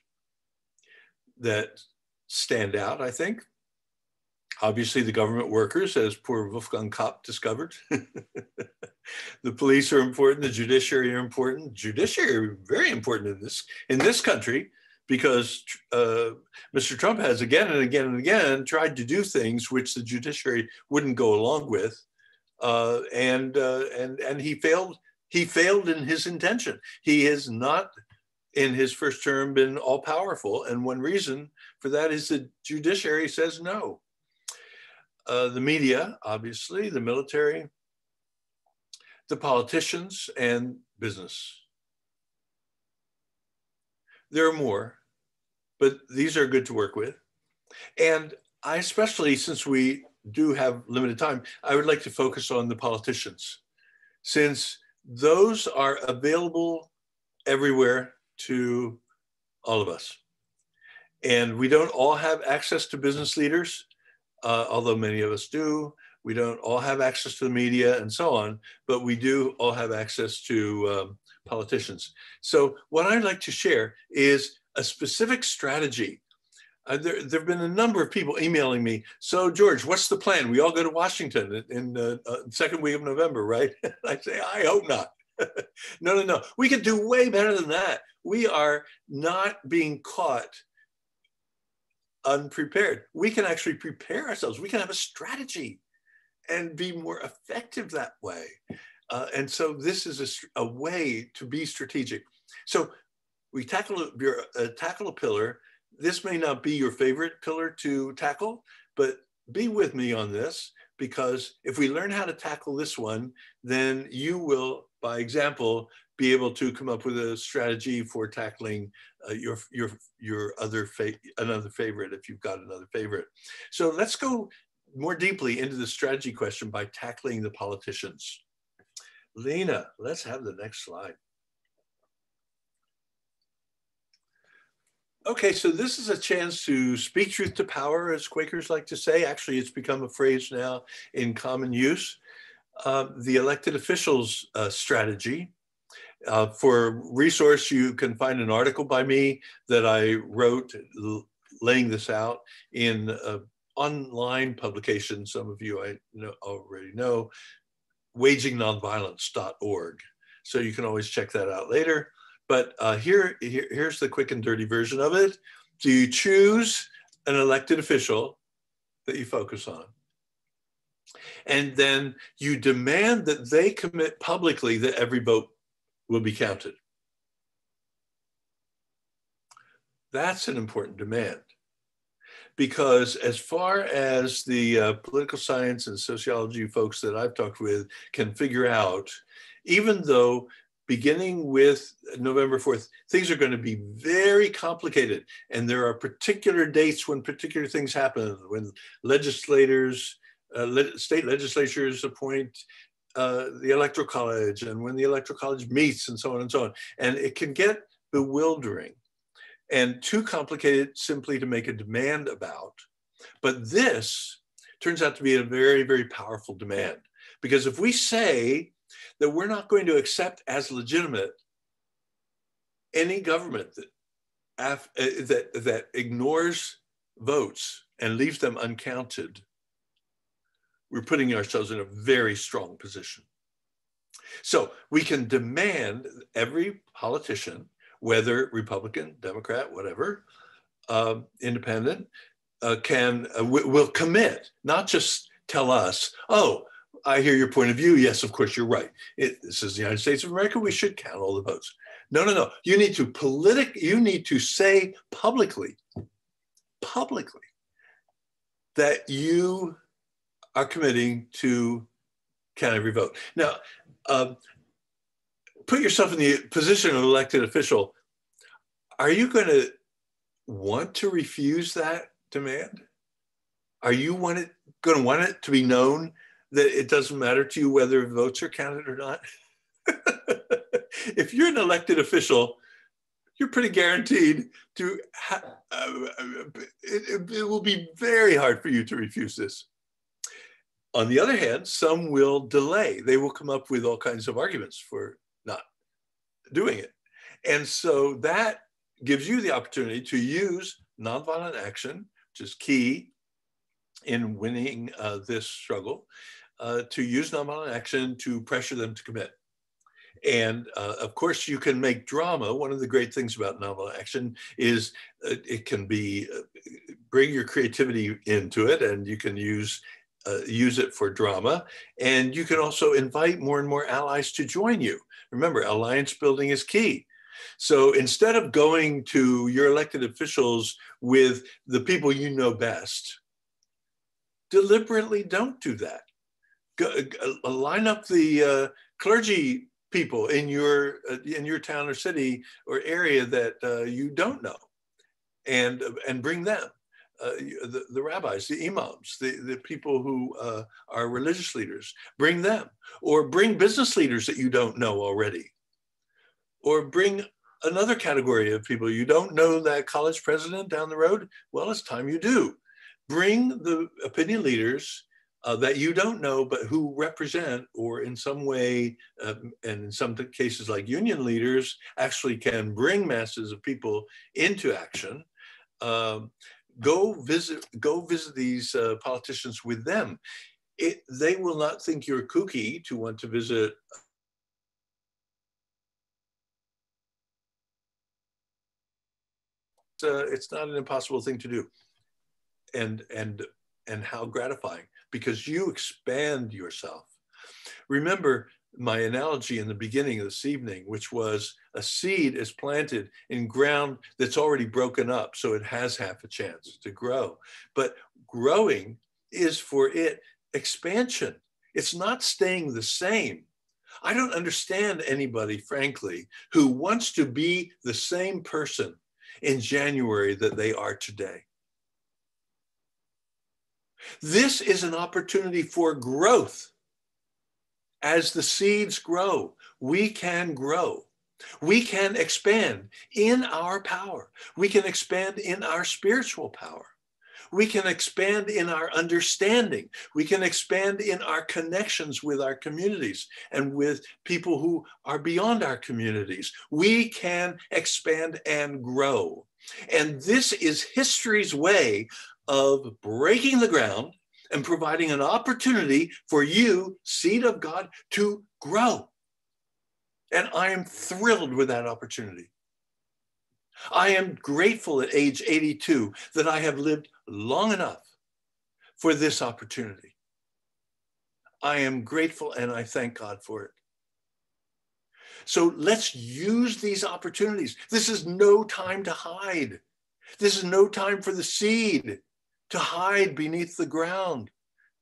that stand out, I think. Obviously, the government workers, as poor Wolfgang Kapp discovered. the police are important. The judiciary are important. Judiciary very important in this in this country because uh, Mr. Trump has again and again and again tried to do things which the judiciary wouldn't go along with, uh, and uh, and and he failed. He failed in his intention. He has not, in his first term, been all powerful, and one reason for that is the judiciary says no. Uh, the media, obviously, the military, the politicians, and business. There are more, but these are good to work with. And I especially, since we do have limited time, I would like to focus on the politicians, since those are available everywhere to all of us. And we don't all have access to business leaders, uh, although many of us do. We don't all have access to the media and so on, but we do all have access to um, politicians. So what I'd like to share is a specific strategy. Uh, there, have been a number of people emailing me. So George, what's the plan? We all go to Washington in the uh, second week of November, right? I say, I hope not. no, no, no. We could do way better than that. We are not being caught unprepared. We can actually prepare ourselves. We can have a strategy and be more effective that way. Uh, and so this is a, a, way to be strategic. So we tackle a, uh, tackle a pillar. This may not be your favorite pillar to tackle, but be with me on this because if we learn how to tackle this one, then you will, by example, be able to come up with a strategy for tackling uh, your your your other fa- another favorite if you've got another favorite. So let's go more deeply into the strategy question by tackling the politicians. Lena, let's have the next slide. Okay, so this is a chance to speak truth to power, as Quakers like to say. Actually, it's become a phrase now in common use. Uh, the elected officials uh, strategy. Uh, for resource, you can find an article by me that I wrote laying this out in an online publication. Some of you I know, already know, wagingnonviolence.org. So you can always check that out later. But uh, here, here, here's the quick and dirty version of it. Do you choose an elected official that you focus on? And then you demand that they commit publicly that every vote will be counted. That's an important demand because as far as the uh, political science and sociology folks that I've talked with can figure out, even though beginning with November 4th, things are going to be very complicated. And there are particular dates when particular things happen, when legislators, uh, le state legislatures appoint uh, the electoral college and when the electoral college meets and so on and so on. And it can get bewildering and too complicated simply to make a demand about. But this turns out to be a very, very powerful demand. Because if we say that we're not going to accept as legitimate any government that, uh, that, that ignores votes and leaves them uncounted, we're putting ourselves in a very strong position. So we can demand every politician whether Republican, Democrat, whatever, uh, independent, uh, can uh, will commit, not just tell us, oh, I hear your point of view. Yes, of course, you're right. It, this is the United States of America. We should count all the votes. No, no, no. You need to politic. You need to say publicly, publicly, that you are committing to count every vote. Now, um, put yourself in the position of an elected official. Are you going to want to refuse that demand? Are you want it, going to want it to be known that it doesn't matter to you whether votes are counted or not? if you're an elected official, you're pretty guaranteed to, ha- uh, it, it will be very hard for you to refuse this. On the other hand, some will delay. They will come up with all kinds of arguments for not doing it. And so that gives you the opportunity to use nonviolent action, which is key in winning uh, this struggle, uh, to use nonviolent action to pressure them to commit. And uh, of course, you can make drama. One of the great things about nonviolent action is uh, it can be uh, bring your creativity into it, and you can use uh, use it for drama. And you can also invite more and more allies to join you. Remember, alliance building is key. So instead of going to your elected officials with the people you know best, deliberately don't do that. Uh, line up the uh, clergy people in your uh, in your town or city or area that uh, you don't know, and and bring them. Uh, the, the rabbis, the imams, the, the people who uh, are religious leaders, bring them. Or bring business leaders that you don't know already. Or bring another category of people. You don't know that college president down the road? Well, it's time you do. Bring the opinion leaders uh, that you don't know, but who represent, or in some way, um, and in some cases like union leaders, actually can bring masses of people into action. Um, go visit, go visit these uh, politicians with them. It, they will not think you're kooky to want to visit uh, it's not an impossible thing to do and and and how gratifying because you expand yourself. Remember my analogy in the beginning of this evening, which was a seed is planted in ground that's already broken up, so it has half a chance to grow. But growing is for it expansion. It's not staying the same. I don't understand anybody, frankly, who wants to be the same person in January that they are today. This is an opportunity for growth. As the seeds grow, we can grow. We can expand in our power. We can expand in our spiritual power. We can expand in our understanding. We can expand in our connections with our communities and with people who are beyond our communities. We can expand and grow. And this is history's way of breaking the ground and providing an opportunity for you, seed of God, to grow. And I am thrilled with that opportunity. I am grateful at age 82 that I have lived long enough for this opportunity. I am grateful and I thank God for it. So let's use these opportunities. This is no time to hide. This is no time for the seed to hide beneath the ground,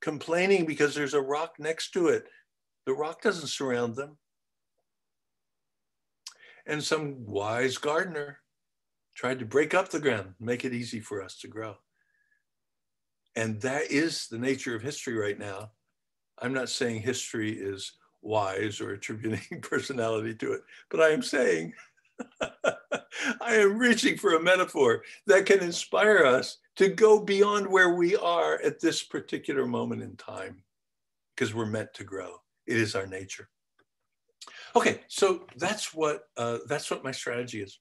complaining because there's a rock next to it. The rock doesn't surround them. And some wise gardener tried to break up the ground, make it easy for us to grow. And that is the nature of history right now. I'm not saying history is wise or attributing personality to it, but I am saying I am reaching for a metaphor that can inspire us to go beyond where we are at this particular moment in time because we're meant to grow. It is our nature. Okay, so that's what uh, that's what my strategy is.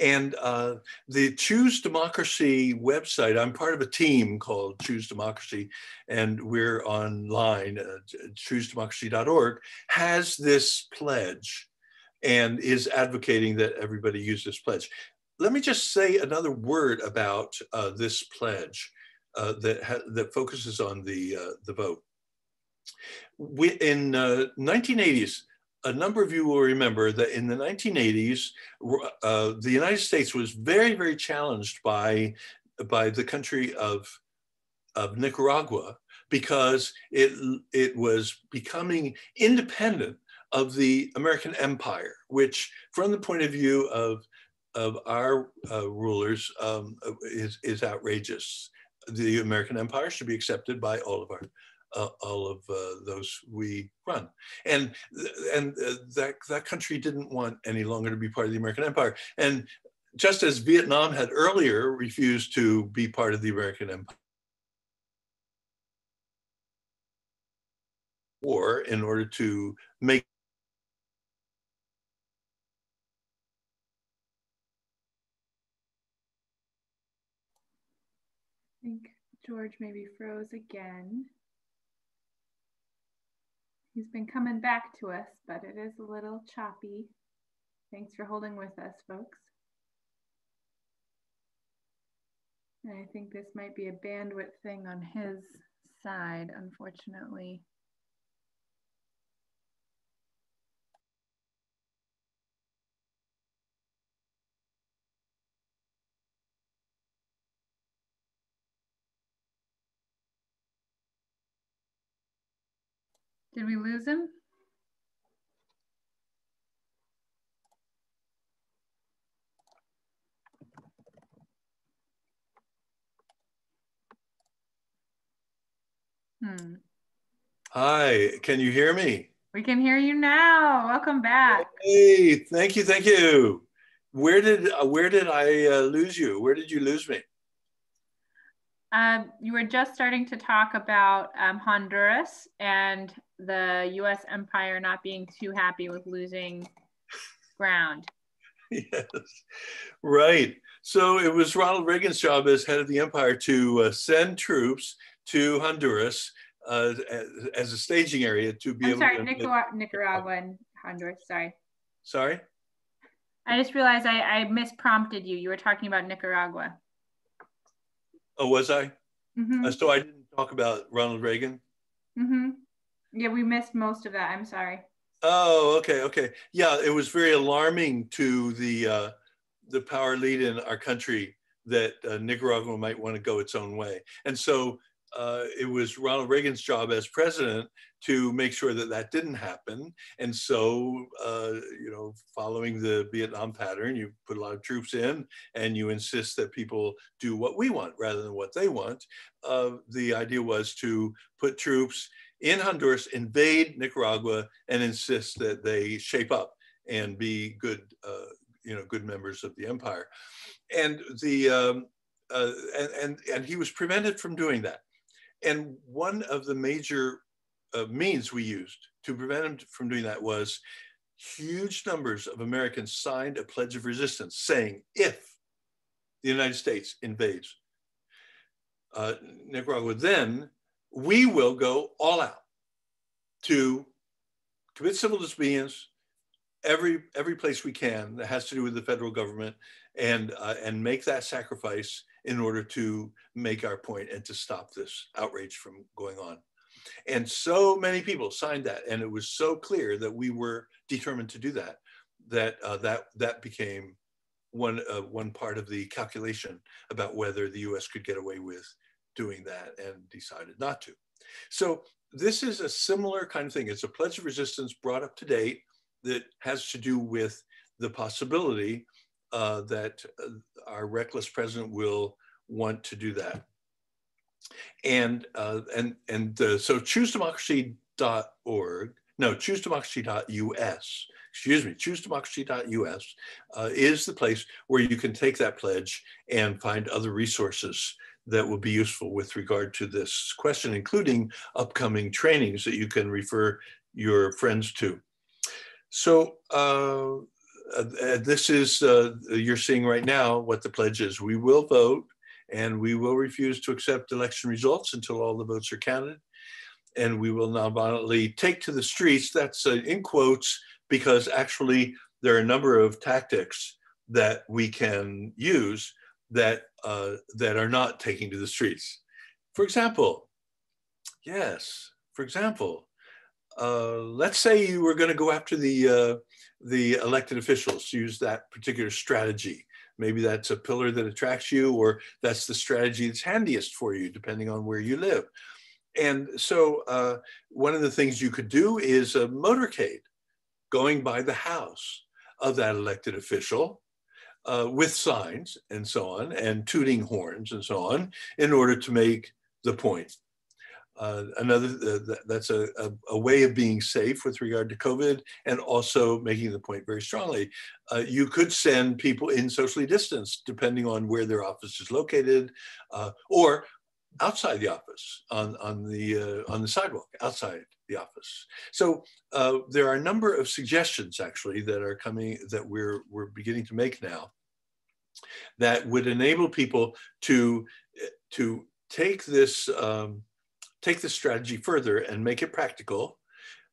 And uh, the Choose Democracy website, I'm part of a team called Choose Democracy, and we're online, uh, choosedemocracy.org, has this pledge and is advocating that everybody use this pledge. Let me just say another word about uh, this pledge uh, that, that focuses on the, uh, the vote. We, in 1980s, a number of you will remember that in the 1980s, uh, the United States was very, very challenged by, by the country of, of Nicaragua because it, it was becoming independent of the American empire, which from the point of view of, of our uh, rulers um, is, is outrageous. The American empire should be accepted by all of our uh, all of uh, those we run. And, and uh, that, that country didn't want any longer to be part of the American empire. And just as Vietnam had earlier refused to be part of the American empire, war in order to make I think George maybe froze again. He's been coming back to us, but it is a little choppy. Thanks for holding with us, folks. And I think this might be a bandwidth thing on his side, unfortunately. Did we lose him? Hmm. Hi, can you hear me? We can hear you now. Welcome back. Hey, thank you, thank you. Where did uh, where did I uh, lose you? Where did you lose me? Um, you were just starting to talk about um, Honduras and the US empire not being too happy with losing ground. yes, right. So it was Ronald Reagan's job as head of the empire to uh, send troops to Honduras uh, as a staging area to be I'm able sorry, to. And Honduras. Sorry. Sorry? I just realized I, I misprompted you. You were talking about Nicaragua. Oh, was I? Mm-hmm. Uh, so I didn't talk about Ronald Reagan? Mm-hmm. Yeah, we missed most of that. I'm sorry. Oh, okay, okay. Yeah, it was very alarming to the uh, the power lead in our country that uh, Nicaragua might want to go its own way, and so uh, it was Ronald Reagan's job as president to make sure that that didn't happen. And so, uh, you know, following the Vietnam pattern, you put a lot of troops in and you insist that people do what we want rather than what they want. Uh, the idea was to put troops in Honduras, invade Nicaragua, and insist that they shape up and be good, uh, you know, good members of the empire. And the um, uh, and, and and he was prevented from doing that. And one of the major uh, means we used to prevent him from doing that was huge numbers of Americans signed a pledge of resistance saying, if the United States invades uh, Nicaragua, then we will go all out to commit civil disobedience every every place we can that has to do with the federal government and uh, and make that sacrifice in order to make our point and to stop this outrage from going on. And so many people signed that, and it was so clear that we were determined to do that that uh, that that became one uh, one part of the calculation about whether the U.S. could get away with doing that, and decided not to. So this is a similar kind of thing. It's a pledge of resistance brought up to date that has to do with the possibility uh, that uh, our reckless president will want to do that. And uh, and and uh, so choosedemocracy.org, no, choosedemocracy.us, excuse me, choosedemocracy.us uh, is the place where you can take that pledge and find other resources that will be useful with regard to this question, including upcoming trainings that you can refer your friends to. So uh, uh, this is, uh, you're seeing right now what the pledge is. We will vote and we will refuse to accept election results until all the votes are counted. And we will nonviolently take to the streets, that's uh, in quotes, because actually there are a number of tactics that we can use that, uh, that are not taking to the streets. For example, yes, for example, uh, let's say you were going to go after the uh, the elected officials, use that particular strategy. Maybe that's a pillar that attracts you, or that's the strategy that's handiest for you, depending on where you live. And so, uh, one of the things you could do is a motorcade going by the house of that elected official uh, with signs and so on, and tooting horns and so on, in order to make the point. Uh, another uh, that's a, a, a, way of being safe with regard to COVID and also making the point very strongly. Uh, you could send people in socially distanced, depending on where their office is located, uh, or outside the office on on the uh, on the sidewalk outside the office. So uh, there are a number of suggestions actually that are coming that we're we're beginning to make now that would enable people to to take this. Um, take this strategy further and make it practical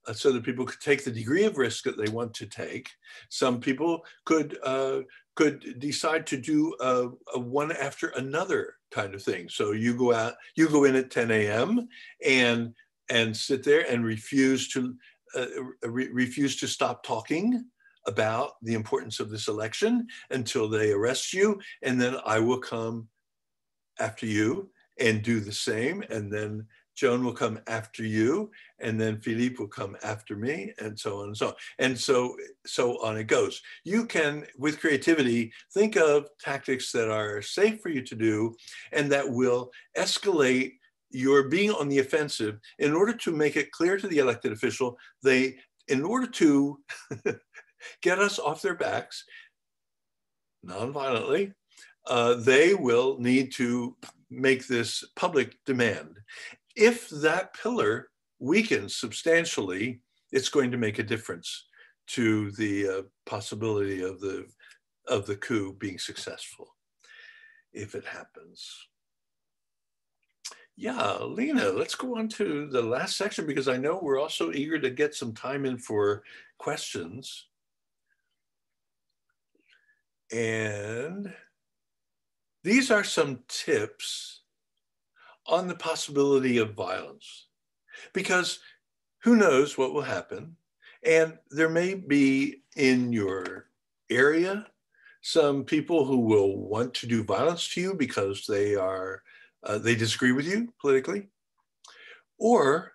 uh, so that people could take the degree of risk that they want to take. Some people could uh, could decide to do a, one after another kind of thing. So you go out, you go in at 10 a.m. and and sit there and refuse to uh, re refuse to stop talking about the importance of this election until they arrest you, and then I will come after you and do the same, and then Joan will come after you, and then Philippe will come after me, and so on and so on. And so, so on it goes. You can, with creativity, think of tactics that are safe for you to do and that will escalate your being on the offensive in order to make it clear to the elected official, they, in order to get us off their backs, non-violently, uh, they will need to make this public demand if that pillar weakens substantially, it's going to make a difference to the uh, possibility of the of the coup being successful if it happens. Yeah, Lena, let's go on to the last section because I know we're also eager to get some time in for questions. And these are some tips on the possibility of violence because who knows what will happen. And there may be in your area some people who will want to do violence to you because they are uh, they disagree with you politically or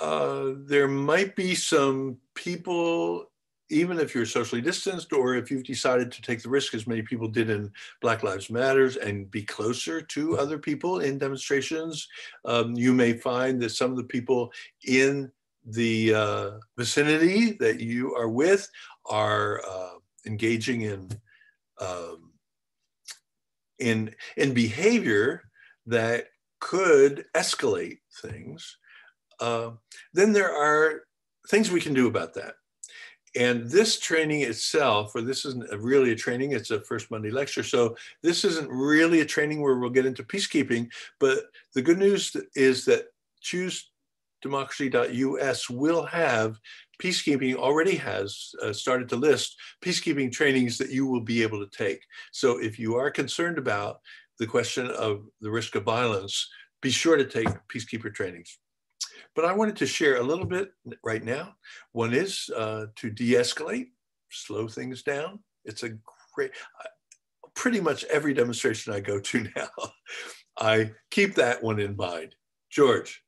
uh, there might be some people even if you're socially distanced or if you've decided to take the risk as many people did in black lives matters and be closer to other people in demonstrations um, you may find that some of the people in the uh, vicinity that you are with are uh, engaging in um, in in behavior that could escalate things. Uh, then there are things we can do about that and this training itself, or this isn't really a training, it's a first Monday lecture. So this isn't really a training where we'll get into peacekeeping. But the good news is that choosedemocracy.us will have peacekeeping already has uh, started to list peacekeeping trainings that you will be able to take. So if you are concerned about the question of the risk of violence, be sure to take peacekeeper trainings. But I wanted to share a little bit right now. One is uh, to de-escalate, slow things down. It's a great, pretty much every demonstration I go to now, I keep that one in mind. George,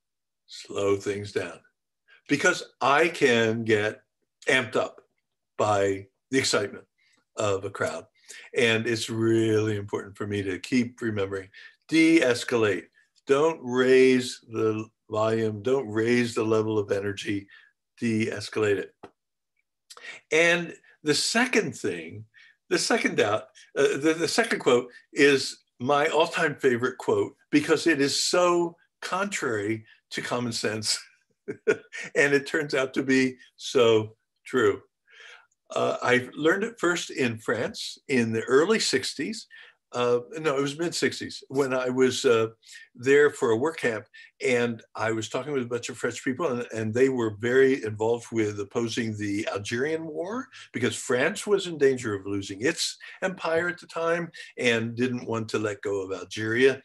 slow things down. Because I can get amped up by the excitement of a crowd. And it's really important for me to keep remembering, de-escalate. Don't raise the volume, don't raise the level of energy, de-escalate it. And the second thing, the second doubt, uh, the, the second quote is my all-time favorite quote because it is so contrary to common sense. and it turns out to be so true. Uh, I learned it first in France in the early 60s uh, no, it was mid 60s when I was uh, there for a work camp. And I was talking with a bunch of French people, and, and, they were very involved with opposing the Algerian War because France was in danger of losing its empire at the time and didn't want to let go of Algeria.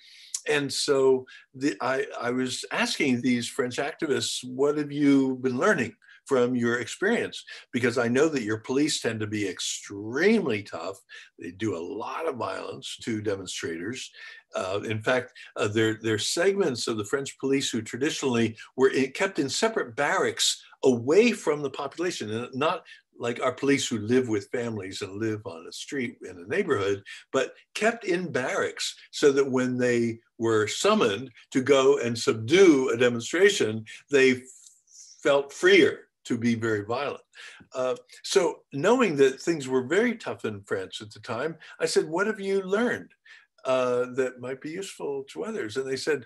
and so the, I, I was asking these French activists, what have you been learning from your experience? Because I know that your police tend to be extremely tough. They do a lot of violence to demonstrators. Uh, in fact, uh, there, there are segments of the French police who traditionally were kept in separate barracks away from the population and not like our police who live with families and live on a street in a neighborhood, but kept in barracks so that when they were summoned to go and subdue a demonstration, they felt freer to be very violent. Uh, so knowing that things were very tough in France at the time, I said, what have you learned uh, that might be useful to others? And they said,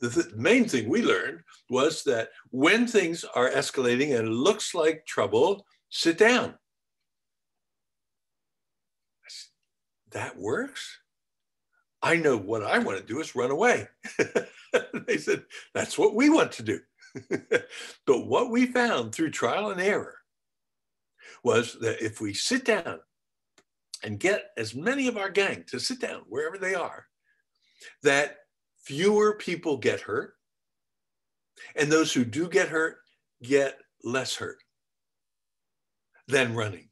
the th main thing we learned was that when things are escalating and looks like trouble, sit down. That works. I know what I want to do is run away. they said, that's what we want to do. but what we found through trial and error was that if we sit down and get as many of our gang to sit down wherever they are, that fewer people get hurt. And those who do get hurt get less hurt than running.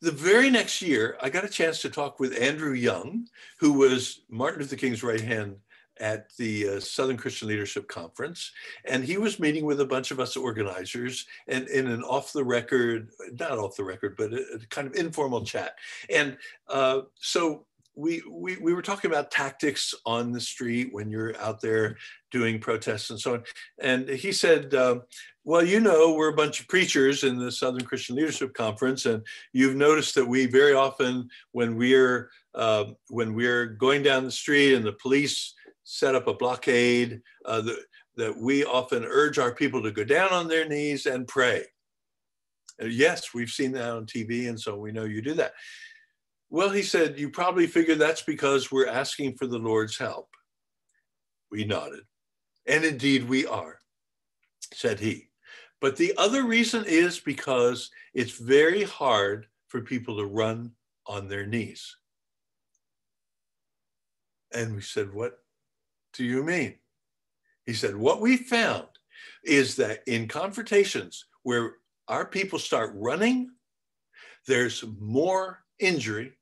The very next year, I got a chance to talk with Andrew Young, who was Martin Luther King's right hand at the uh, Southern Christian Leadership Conference. And he was meeting with a bunch of us organizers and in an off the record, not off the record, but a, a kind of informal chat. And uh, so we, we, we were talking about tactics on the street when you're out there doing protests and so on. And he said, uh, well, you know, we're a bunch of preachers in the Southern Christian Leadership Conference, and you've noticed that we very often, when we're uh, when we're going down the street and the police set up a blockade, uh, the, that we often urge our people to go down on their knees and pray. yes, we've seen that on TV, and so we know you do that. Well, he said, you probably figure that's because we're asking for the Lord's help. We nodded. And indeed we are, said he. But the other reason is because it's very hard for people to run on their knees. And we said, What do you mean? He said, What we found is that in confrontations where our people start running, there's more injury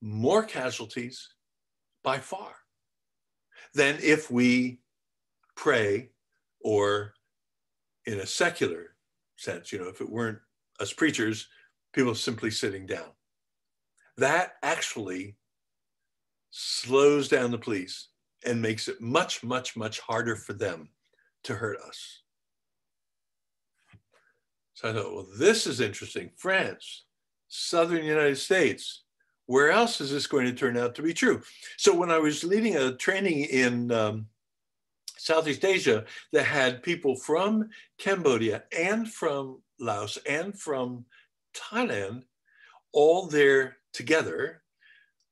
more casualties by far than if we pray or in a secular sense, you know, if it weren't us preachers, people simply sitting down. That actually slows down the police and makes it much, much, much harder for them to hurt us. So I thought, well, this is interesting. France, Southern United States, where else is this going to turn out to be true? So when I was leading a training in um, Southeast Asia that had people from Cambodia and from Laos and from Thailand all there together,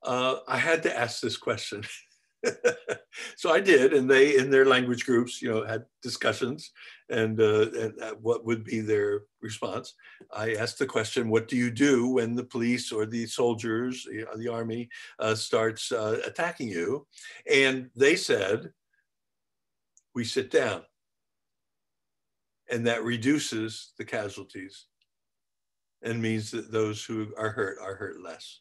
uh, I had to ask this question. so I did, and they, in their language groups, you know, had discussions, and, uh, and what would be their response. I asked the question, "What do you do when the police or the soldiers, the army, uh, starts uh, attacking you?" And they said, "We sit down." And that reduces the casualties and means that those who are hurt are hurt less.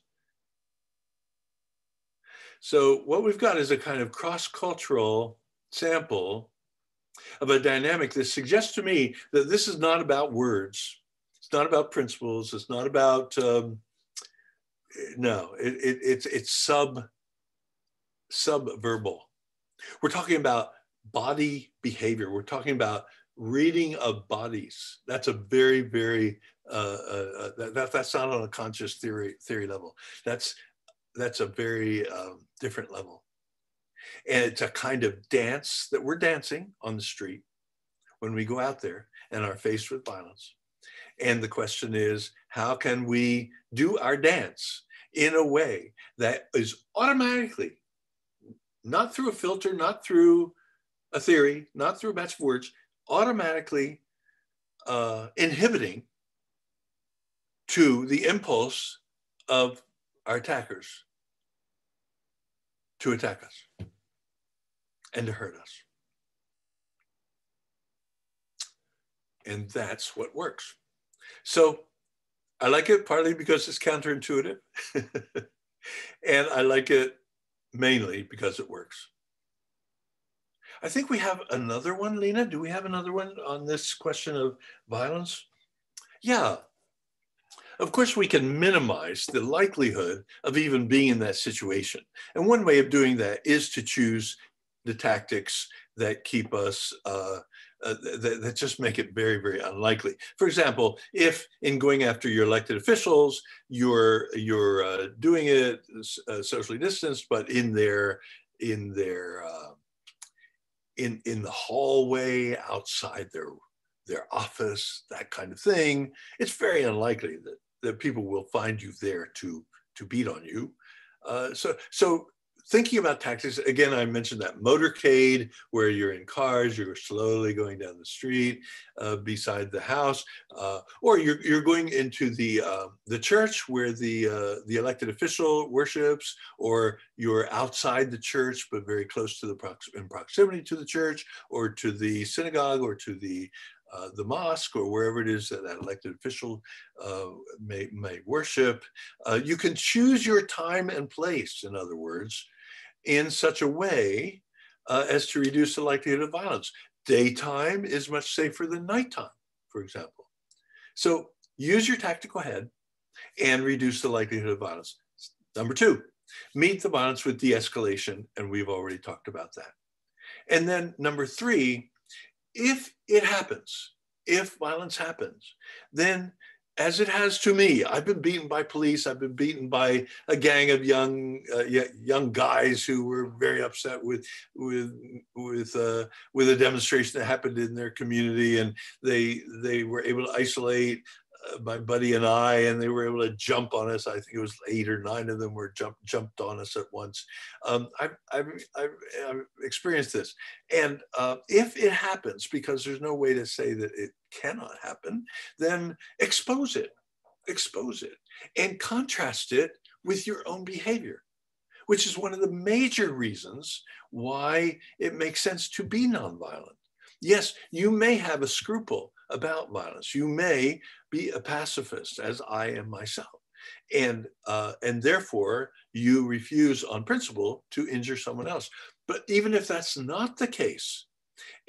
So what we've got is a kind of cross-cultural sample of a dynamic that suggests to me that this is not about words. It's not about principles. It's not about, um, no, it, it, it's, it's sub, subverbal. We're talking about body behavior. We're talking about reading of bodies. That's a very, very, uh, uh, uh that, that's not on a conscious theory, theory level. That's that's a very um, different level. And it's a kind of dance that we're dancing on the street when we go out there and are faced with violence. And the question is, how can we do our dance in a way that is automatically, not through a filter, not through a theory, not through a batch of words, automatically uh, inhibiting to the impulse of our attackers to attack us and to hurt us. And that's what works. So I like it partly because it's counterintuitive. and I like it mainly because it works. I think we have another one, Lena. Do we have another one on this question of violence? Yeah. Of course, we can minimize the likelihood of even being in that situation. And one way of doing that is to choose the tactics that keep us uh, uh, that, that, just make it very, very unlikely. For example, if in going after your elected officials, you're you're uh, doing it uh, socially distanced, but in their in their uh, in in the hallway outside their their office, that kind of thing, it's very unlikely that that people will find you there to to beat on you. Uh, so so thinking about tactics, again, I mentioned that motorcade where you're in cars, you're slowly going down the street uh, beside the house, uh, or you're, you're going into the, uh, the church where the, uh, the elected official worships, or you're outside the church, but very close to the prox in proximity to the church, or to the synagogue, or to the uh, the mosque or wherever it is that that elected official uh, may, may worship. Uh, you can choose your time and place, in other words, in such a way uh, as to reduce the likelihood of violence. Daytime is much safer than nighttime, for example. So use your tactical head and reduce the likelihood of violence. Number two, meet the violence with de-escalation, and we've already talked about that. And then number three, if it happens, if violence happens, then as it has to me. I've been beaten by police. I've been beaten by a gang of young uh, young guys who were very upset with with with uh, with a demonstration that happened in their community, and they they were able to isolate my buddy and I, and they were able to jump on us. I think it was eight or nine of them were jumped jumped on us at once. Um, I've, I've, I've, I've, experienced this, and uh, if it happens, because there's no way to say that it cannot happen, then expose it, expose it, and contrast it with your own behavior, which is one of the major reasons why it makes sense to be nonviolent. Yes, you may have a scruple about violence. You may be a pacifist, as I am myself. And, uh, and therefore, you refuse on principle to injure someone else. But even if that's not the case,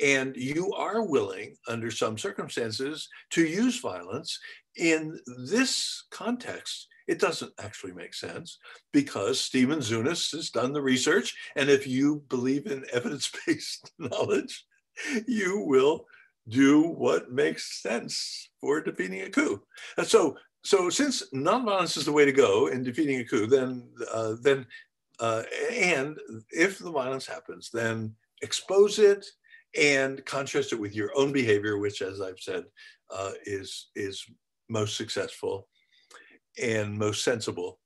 and you are willing, under some circumstances, to use violence, in this context, it doesn't actually make sense because Stephen Zunes has done the research. And if you believe in evidence based knowledge, you will do what makes sense for defeating a coup. And so, so since nonviolence is the way to go in defeating a coup, then, uh, then, uh, and if the violence happens, then expose it and contrast it with your own behavior, which, as I've said, uh, is is most successful and most sensible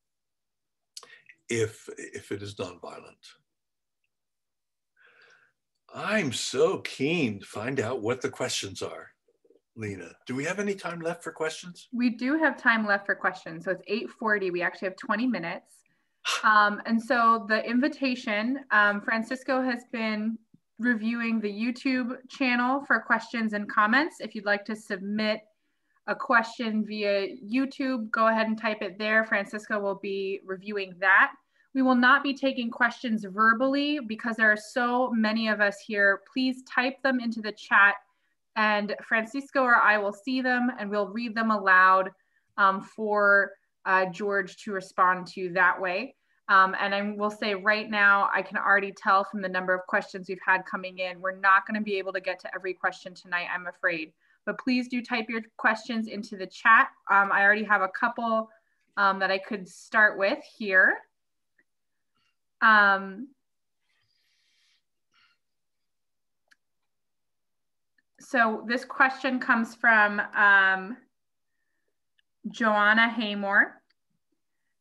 if if it is nonviolent. I'm so keen to find out what the questions are. Lena, do we have any time left for questions? We do have time left for questions. So it's 840. We actually have 20 minutes. Um, and so the invitation, um, Francisco has been reviewing the YouTube channel for questions and comments. If you'd like to submit a question via YouTube, go ahead and type it there. Francisco will be reviewing that. We will not be taking questions verbally because there are so many of us here. Please type them into the chat and Francisco or I will see them and we'll read them aloud um, for uh, George to respond to that way. Um, and I will say right now, I can already tell from the number of questions we've had coming in, we're not going to be able to get to every question tonight, I'm afraid. But please do type your questions into the chat. Um, I already have a couple um, that I could start with here. Um, so this question comes from um, Joanna Haymore.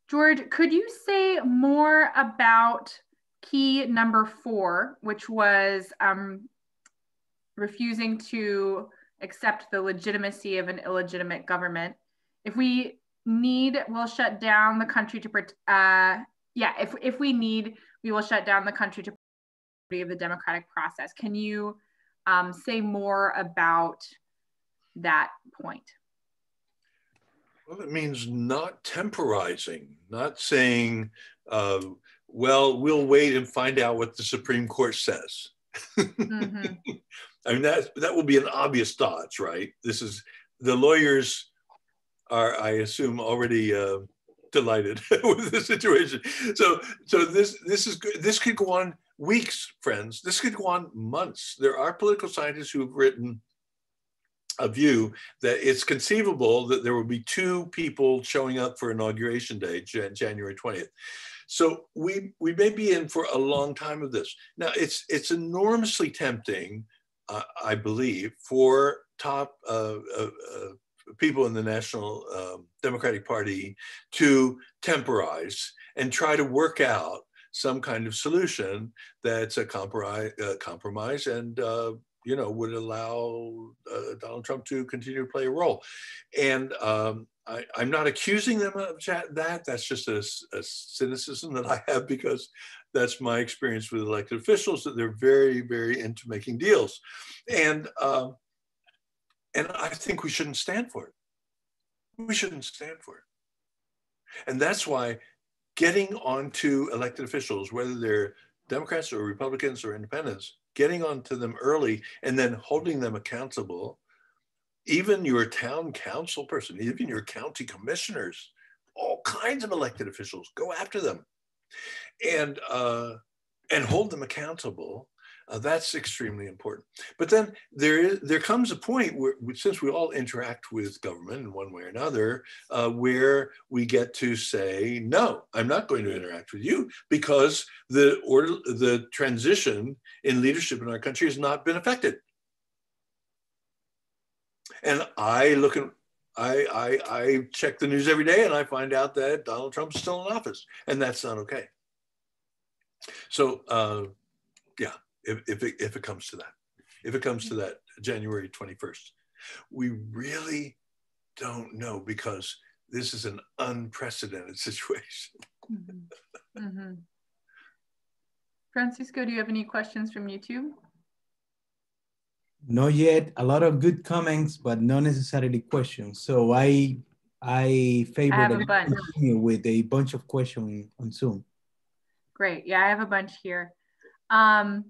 George, could you say more about key number four, which was um, refusing to accept the legitimacy of an illegitimate government? If we need, we'll shut down the country to, uh, yeah, if, if we need, we will shut down the country to of the democratic process. Can you um, say more about that point? Well, it means not temporizing, not saying, uh, well, we'll wait and find out what the Supreme Court says. Mm-hmm. I mean, that, that will be an obvious dodge, right? This is the lawyers are, I assume, already uh, delighted with the situation. So, so this this is this could go on weeks, friends. This could go on months. There are political scientists who've written a view that it's conceivable that there will be two people showing up for inauguration day, January 20th. So we we may be in for a long time of this. Now it's it's enormously tempting, uh, I believe, for top uh, uh, uh people in the National um, Democratic Party to temporize and try to work out some kind of solution that's a compromise, uh, compromise and uh, you know would allow uh, Donald Trump to continue to play a role. And um, I, am not accusing them of that. That's just a, a, cynicism that I have because that's my experience with elected officials that they're very, very into making deals, and um, and I think we shouldn't stand for it. We shouldn't stand for it. And that's why getting onto elected officials, whether they're Democrats or Republicans or independents, getting onto them early and then holding them accountable, even your town council person, even your county commissioners, all kinds of elected officials, go after them and, uh, and hold them accountable uh, that's extremely important. But then there is there comes a point where, since we all interact with government in one way or another, uh, where we get to say, no, I'm not going to interact with you because the order, the transition in leadership in our country has not been affected. And I look at I, I, I check the news every day and I find out that Donald Trump is still in office, and that's not okay. So, uh, yeah, if, if, it, if it comes to that, if it comes to that January 21st. We really don't know because this is an unprecedented situation. Mm-hmm. Mm-hmm. Francisco, do you have any questions from YouTube? Not yet. A lot of good comments, but not necessarily questions. So I I favor I a bunch. with a bunch of questions on Zoom. Great. Yeah, I have a bunch here. Um,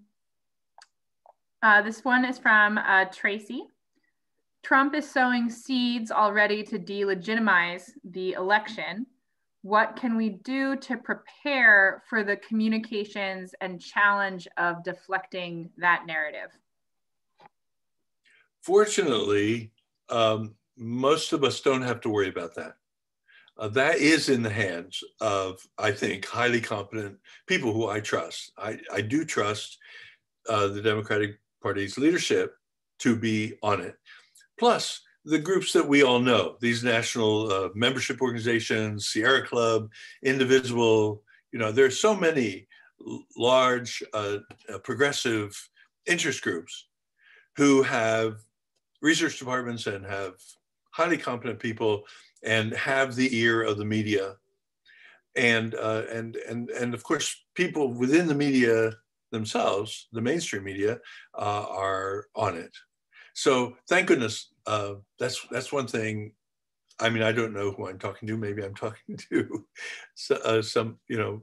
uh, this one is from uh, Tracy. Trump is sowing seeds already to delegitimize the election. What can we do to prepare for the communications and challenge of deflecting that narrative? Fortunately, um, most of us don't have to worry about that. Uh, that is in the hands of, I think, highly competent people who I trust. I, I do trust uh, the Democratic Party's leadership to be on it. Plus, the groups that we all know, these national uh, membership organizations, Sierra Club, Indivisible, you know, there's so many large uh, uh, progressive interest groups who have research departments and have highly competent people and have the ear of the media and uh, and and and of course people within the media themselves, the mainstream media, uh, are on it. So thank goodness uh, that's that's one thing. I mean, I don't know who I'm talking to. Maybe I'm talking to uh, some, you know,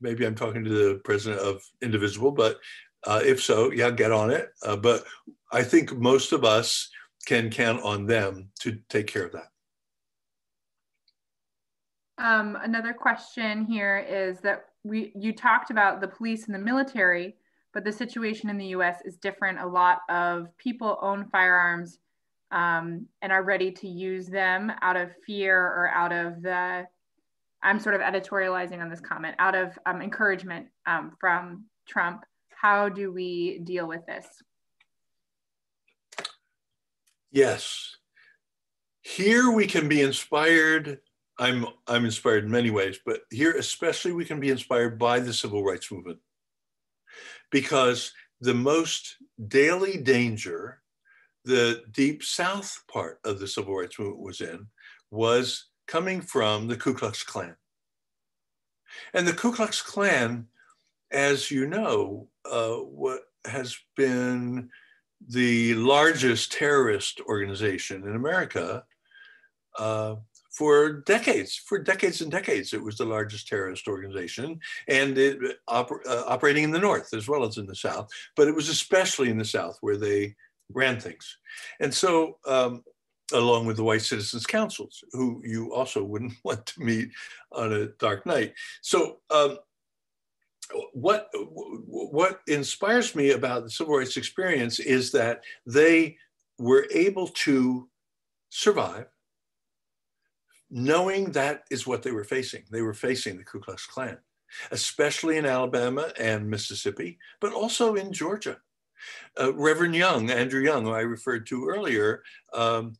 maybe I'm talking to the president of Indivisible. But uh, if so, yeah, get on it. Uh, but I think most of us can count on them to take care of that. Um, another question here is that we you talked about the police and the military, but the situation in the U.S. is different. A lot of people own firearms um, and are ready to use them out of fear or out of the. I'm sort of editorializing on this comment out of um, encouragement um, from Trump. How do we deal with this? Yes. Here we can be inspired I'm I'm inspired in many ways, but here especially we can be inspired by the civil rights movement because the most daily danger the deep south part of the civil rights movement was in was coming from the Ku Klux Klan. And the Ku Klux Klan as you know, uh, what has been the largest terrorist organization in America uh, for decades, for decades and decades. It was the largest terrorist organization and it oper uh, operating in the North as well as in the South, but it was especially in the South where they ran things. And so, um, along with the White Citizens Councils, who you also wouldn't want to meet on a dark night. So um, what what inspires me about the civil rights experience is that they were able to survive knowing that is what they were facing. They were facing the ku klux klan especially in alabama and mississippi but also in georgia uh, Reverend Young, Andrew Young, who I referred to earlier, um,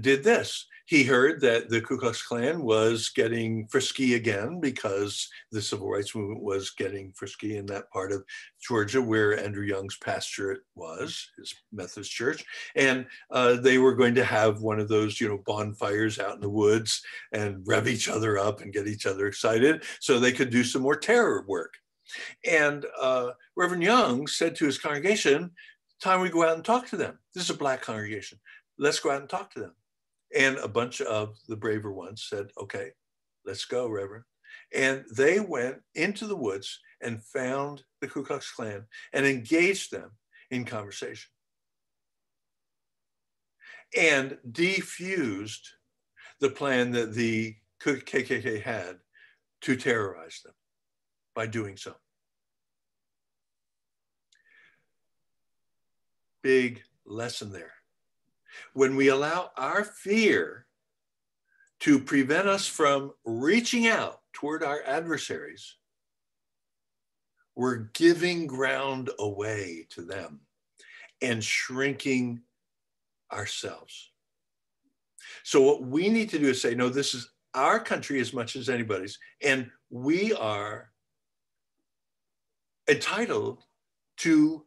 did this he heard that the Ku Klux Klan was getting frisky again because the civil rights movement was getting frisky in that part of Georgia where Andrew Young's pastorate was, his Methodist church. And uh, they were going to have one of those, you know, bonfires out in the woods and rev each other up and get each other excited so they could do some more terror work. And uh, Reverend Young said to his congregation, time we go out and talk to them. This is a black congregation. Let's go out and talk to them. And a bunch of the braver ones said, okay, let's go, Reverend. And they went into the woods and found the Ku Klux Klan and engaged them in conversation and defused the plan that the KKK had to terrorize them by doing so. Big lesson there when we allow our fear to prevent us from reaching out toward our adversaries, we're giving ground away to them and shrinking ourselves. So, what we need to do is say, no, this is our country as much as anybody's, and we are entitled to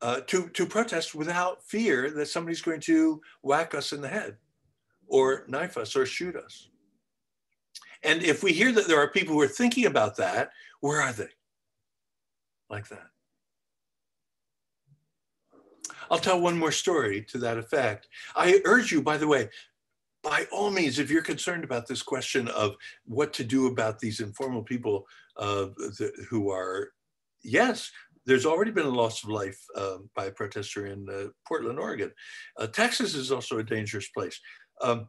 uh, to, to protest without fear that somebody's going to whack us in the head or knife us or shoot us. And if we hear that there are people who are thinking about that, where are they? Like that. I'll tell one more story to that effect. I urge you, by the way, by all means, if you're concerned about this question of what to do about these informal people uh, who are, yes, there's already been a loss of life um, by a protester in uh, Portland, Oregon. Uh, Texas is also a dangerous place. Um,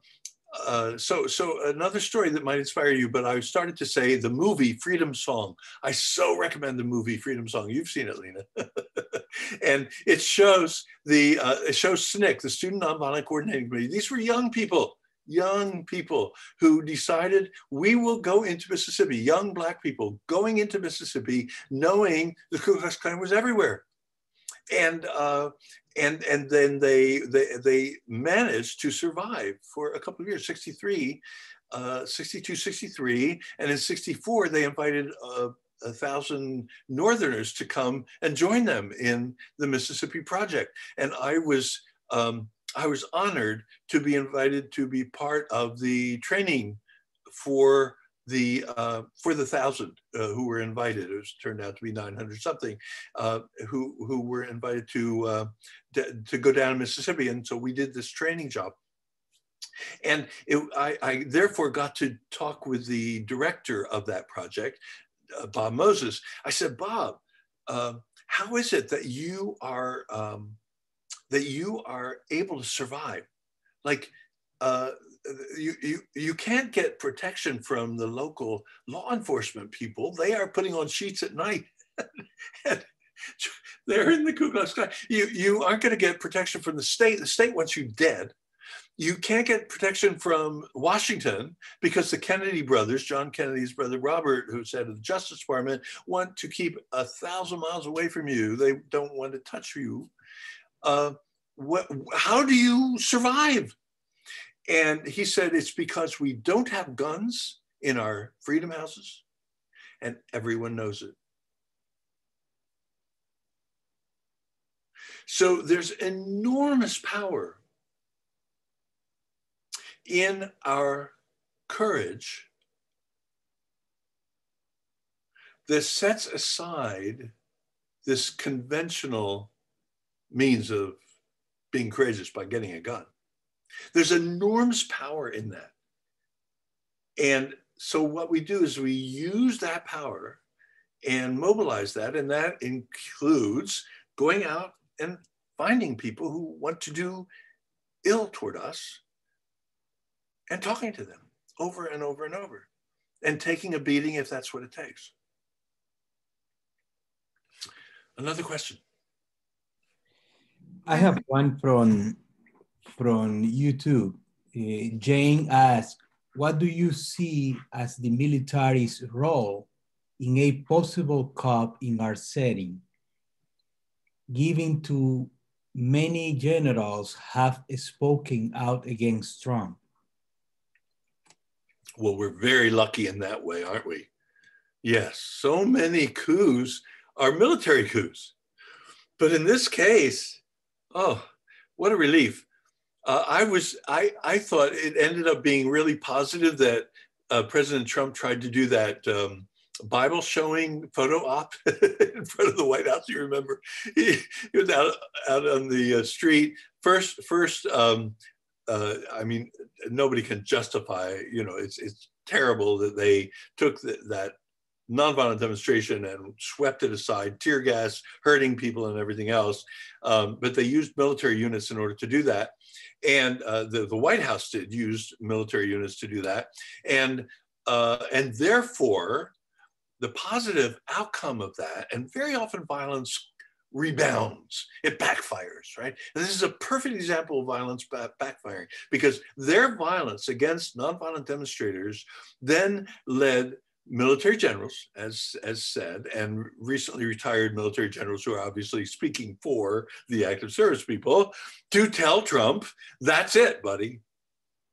uh, so, so another story that might inspire you, but I started to say the movie Freedom Song. I so recommend the movie Freedom Song. You've seen it, Lena, and it shows the uh, it shows SNCC, the Student Nonviolent Coordinating Committee. These were young people young people who decided we will go into Mississippi, young black people going into Mississippi, knowing the Ku Klux Klan was everywhere. And, uh, and, and then they, they, they managed to survive for a couple of years, 63, uh, 62, 63. And in 64, they invited uh, a thousand Northerners to come and join them in the Mississippi Project. And I was um, I was honored to be invited to be part of the training for the uh, for the thousand uh, who were invited. It was turned out to be 900 something uh, who who were invited to uh, to go down to Mississippi, and so we did this training job. And it, I, I, therefore got to talk with the director of that project, uh, Bob Moses. I said, Bob, um, how is it that you are um, that you are able to survive. Like uh, you, you, you can't get protection from the local law enforcement people. They are putting on sheets at night. they're in the Ku Klux Klan. You, you aren't going to get protection from the state. The state wants you dead. You can't get protection from Washington because the Kennedy brothers, John Kennedy's brother Robert, who's head of the Justice Department, want to keep a thousand miles away from you. They don't want to touch you uh, what, how do you survive? And he said, it's because we don't have guns in our freedom houses and everyone knows it. So there's enormous power in our courage that sets aside this conventional means of being courageous by getting a gun. There's enormous power in that. And so what we do is we use that power and mobilize that. And that includes going out and finding people who want to do ill toward us and talking to them over and over and over and taking a beating if that's what it takes. Another question. I have one from from YouTube. Uh, Jane asked, "What do you see as the military's role in a possible coup in our setting, given to many generals have spoken out against Trump?" Well, we're very lucky in that way, aren't we? Yes, so many coups are military coups. But in this case, oh, what a relief. Uh, I was, I, I thought it ended up being really positive that uh, President Trump tried to do that um, Bible showing photo op in front of the White House. You remember, he, he was out, out on the uh, street. First, first, um, uh, I mean, nobody can justify. You know, it's it's terrible that they took the, that nonviolent demonstration and swept it aside, tear gas, hurting people, and everything else. Um, but they used military units in order to do that. And uh, the, the White House did use military units to do that. And, uh, and therefore, the positive outcome of that, and very often violence rebounds, it backfires, right? And this is a perfect example of violence backfiring because their violence against nonviolent demonstrators then led military generals, as, as said, and recently retired military generals who are obviously speaking for the active service people to tell Trump, that's it, buddy.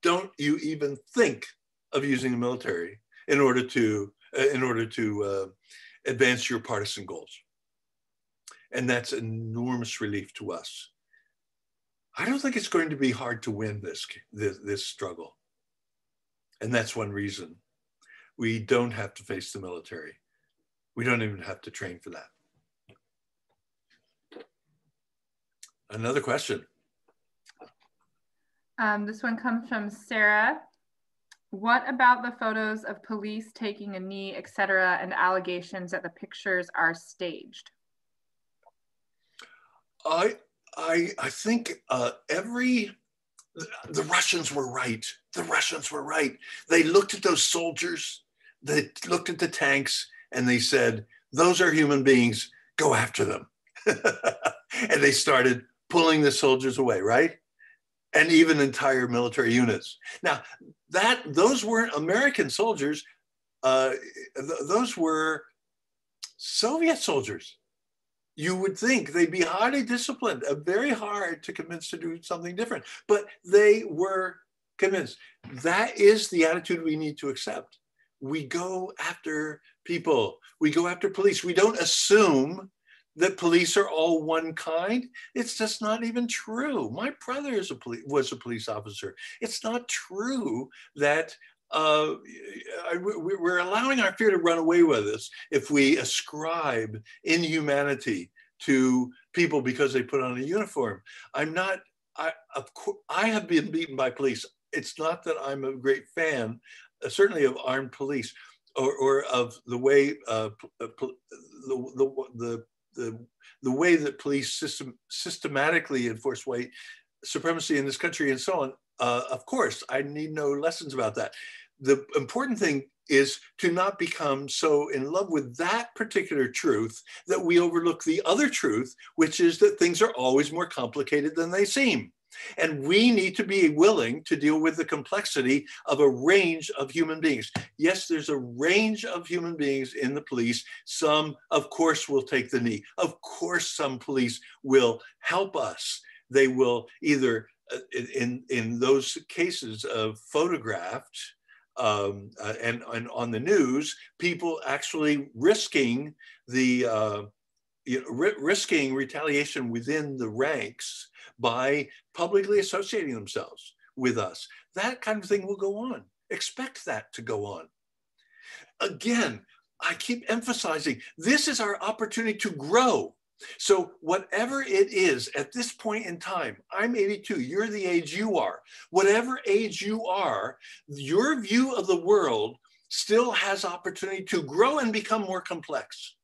Don't you even think of using the military in order to, uh, in order to uh, advance your partisan goals. And that's enormous relief to us. I don't think it's going to be hard to win this, this, this struggle. And that's one reason we don't have to face the military. We don't even have to train for that. Another question. Um, this one comes from Sarah. What about the photos of police taking a knee, etc., and allegations that the pictures are staged? I I I think uh, every the Russians were right. The Russians were right. They looked at those soldiers they looked at the tanks and they said, Those are human beings, go after them. and they started pulling the soldiers away, right? And even entire military units. Now, that those weren't American soldiers, uh, th- those were Soviet soldiers. You would think they'd be highly disciplined, uh, very hard to convince to do something different, but they were convinced. That is the attitude we need to accept we go after people, we go after police. We don't assume that police are all one kind. It's just not even true. My brother is a police, was a police officer. It's not true that uh, we're allowing our fear to run away with us if we ascribe inhumanity to people because they put on a uniform. I'm not. I of course I have been beaten by police. It's not that I'm a great fan certainly of armed police or, or of the way uh, uh the, the, the, the, the way that police system, systematically enforce white supremacy in this country and so on. Uh, of course, I need no lessons about that. The important thing is to not become so in love with that particular truth that we overlook the other truth, which is that things are always more complicated than they seem. And we need to be willing to deal with the complexity of a range of human beings. Yes, there's a range of human beings in the police. Some, of course, will take the knee. Of course, some police will help us. They will either, uh, in, in those cases of photographed, um, uh, and, and on the news, people actually risking the uh, you know, risking retaliation within the ranks by publicly associating themselves with us. That kind of thing will go on. Expect that to go on. Again, I keep emphasizing this is our opportunity to grow. So, whatever it is at this point in time, I'm 82, you're the age you are. Whatever age you are, your view of the world still has opportunity to grow and become more complex.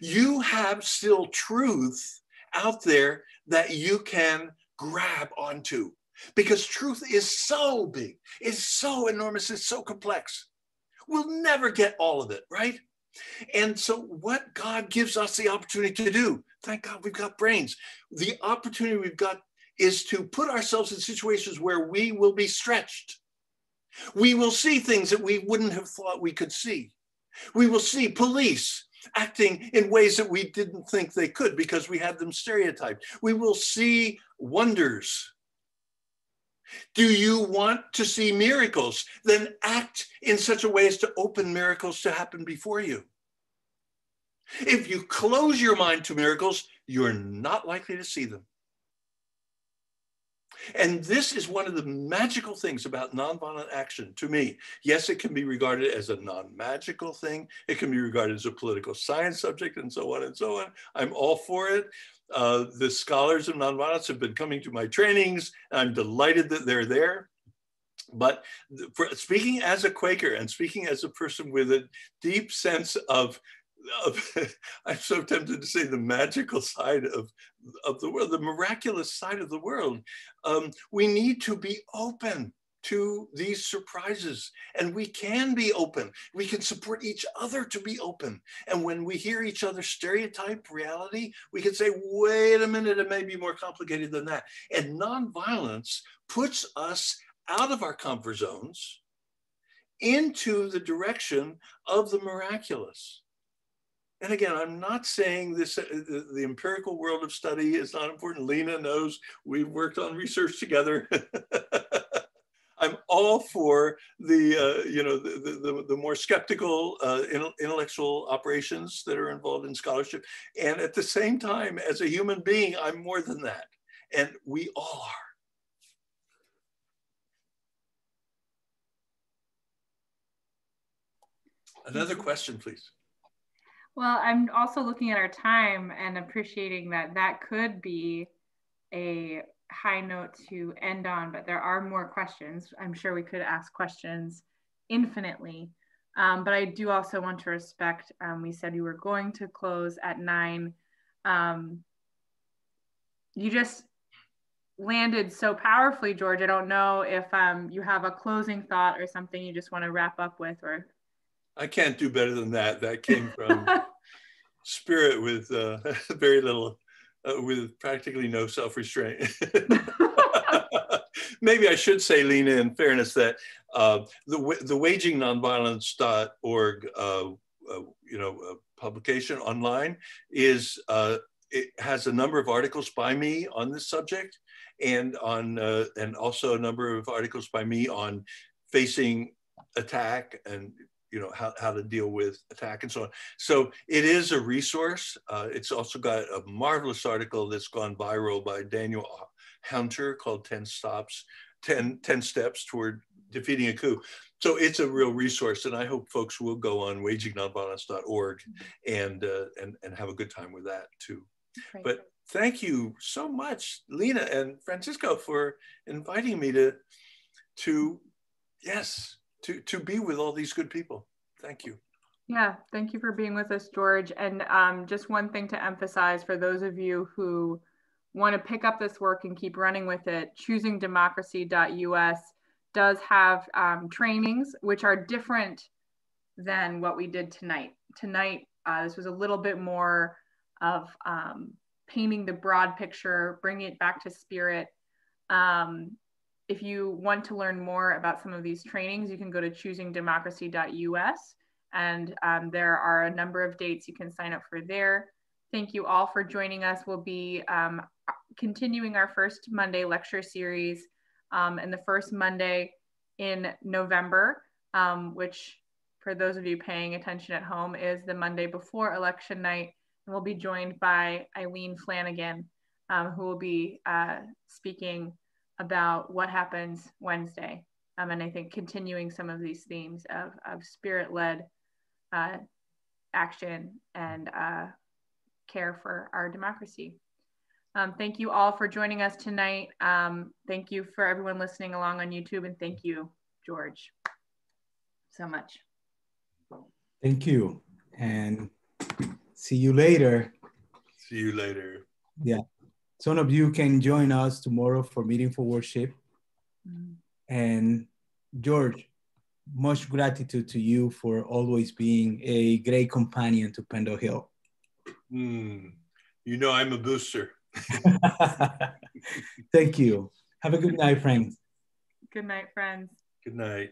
You have still truth out there that you can grab onto because truth is so big, it's so enormous, it's so complex. We'll never get all of it, right? And so, what God gives us the opportunity to do, thank God we've got brains. The opportunity we've got is to put ourselves in situations where we will be stretched. We will see things that we wouldn't have thought we could see. We will see police acting in ways that we didn't think they could because we had them stereotyped. We will see wonders. Do you want to see miracles? Then act in such a way as to open miracles to happen before you. If you close your mind to miracles, you're not likely to see them. And this is one of the magical things about nonviolent action to me. Yes, it can be regarded as a non magical thing, it can be regarded as a political science subject, and so on and so on. I'm all for it. Uh, the scholars of nonviolence have been coming to my trainings. and I'm delighted that they're there. But for, speaking as a Quaker and speaking as a person with a deep sense of of, I'm so tempted to say the magical side of, of the world, the miraculous side of the world. Um, we need to be open to these surprises and we can be open. We can support each other to be open. And when we hear each other stereotype reality we can say wait a minute it may be more complicated than that. And nonviolence puts us out of our comfort zones into the direction of the miraculous and again, I'm not saying this, uh, the, the, empirical world of study is not important. Lena knows we've worked on research together. I'm all for the, uh, you know, the, the, the more skeptical uh, intellectual operations that are involved in scholarship. And at the same time, as a human being, I'm more than that. And we all are. Another question, please. Well, I'm also looking at our time and appreciating that that could be a high note to end on, but there are more questions. I'm sure we could ask questions infinitely. Um, but I do also want to respect, um, we said you were going to close at nine. Um, you just landed so powerfully, George. I don't know if um, you have a closing thought or something you just want to wrap up with or I can't do better than that. That came from spirit with uh, very little, uh, with practically no self restraint. Maybe I should say, Lena, in fairness, that uh, the the wagingnonviolence.org, uh, uh, you know, uh, publication online is uh, it has a number of articles by me on this subject, and on uh, and also a number of articles by me on facing attack and you know how, how to deal with attack and so on. So it is a resource. Uh, it's also got a marvelous article that's gone viral by daniel hunter called 10 stops 10, 10 steps toward defeating a coup. So it's a real resource and i hope folks will go on wagingnonviolence.org and uh, and and have a good time with that too. Great. but thank you so much lena and francisco for inviting me to to yes to to be with all these good people. Thank you. Yeah, thank you for being with us, George. And um, just one thing to emphasize for those of you who want to pick up this work and keep running with it, choosingdemocracy.us does have um, trainings which are different than what we did tonight. Tonight, uh, this was a little bit more of um, painting the broad picture, bringing it back to spirit. Um, if you want to learn more about some of these trainings, you can go to choosingdemocracy.us and um, there are a number of dates you can sign up for there. Thank you all for joining us. We'll be um, continuing our first Monday lecture series um, and the first Monday in November, um, which for those of you paying attention at home is the Monday before election night. And we'll be joined by Eileen Flanagan, um, who will be uh, speaking about what happens Wednesday. Um, and I think continuing some of these themes of, of spirit led uh, action and uh, care for our democracy. Um, thank you all for joining us tonight. Um, thank you for everyone listening along on YouTube, and thank you, George, so much. Thank you, and see you later. See you later. Yeah. Some of you can join us tomorrow for Meeting for Worship. Mm. And George, much gratitude to you for always being a great companion to Pendle Hill. Mm. You know, I'm a booster. Thank you. Have a good night, friends. Good night, friends. Good night.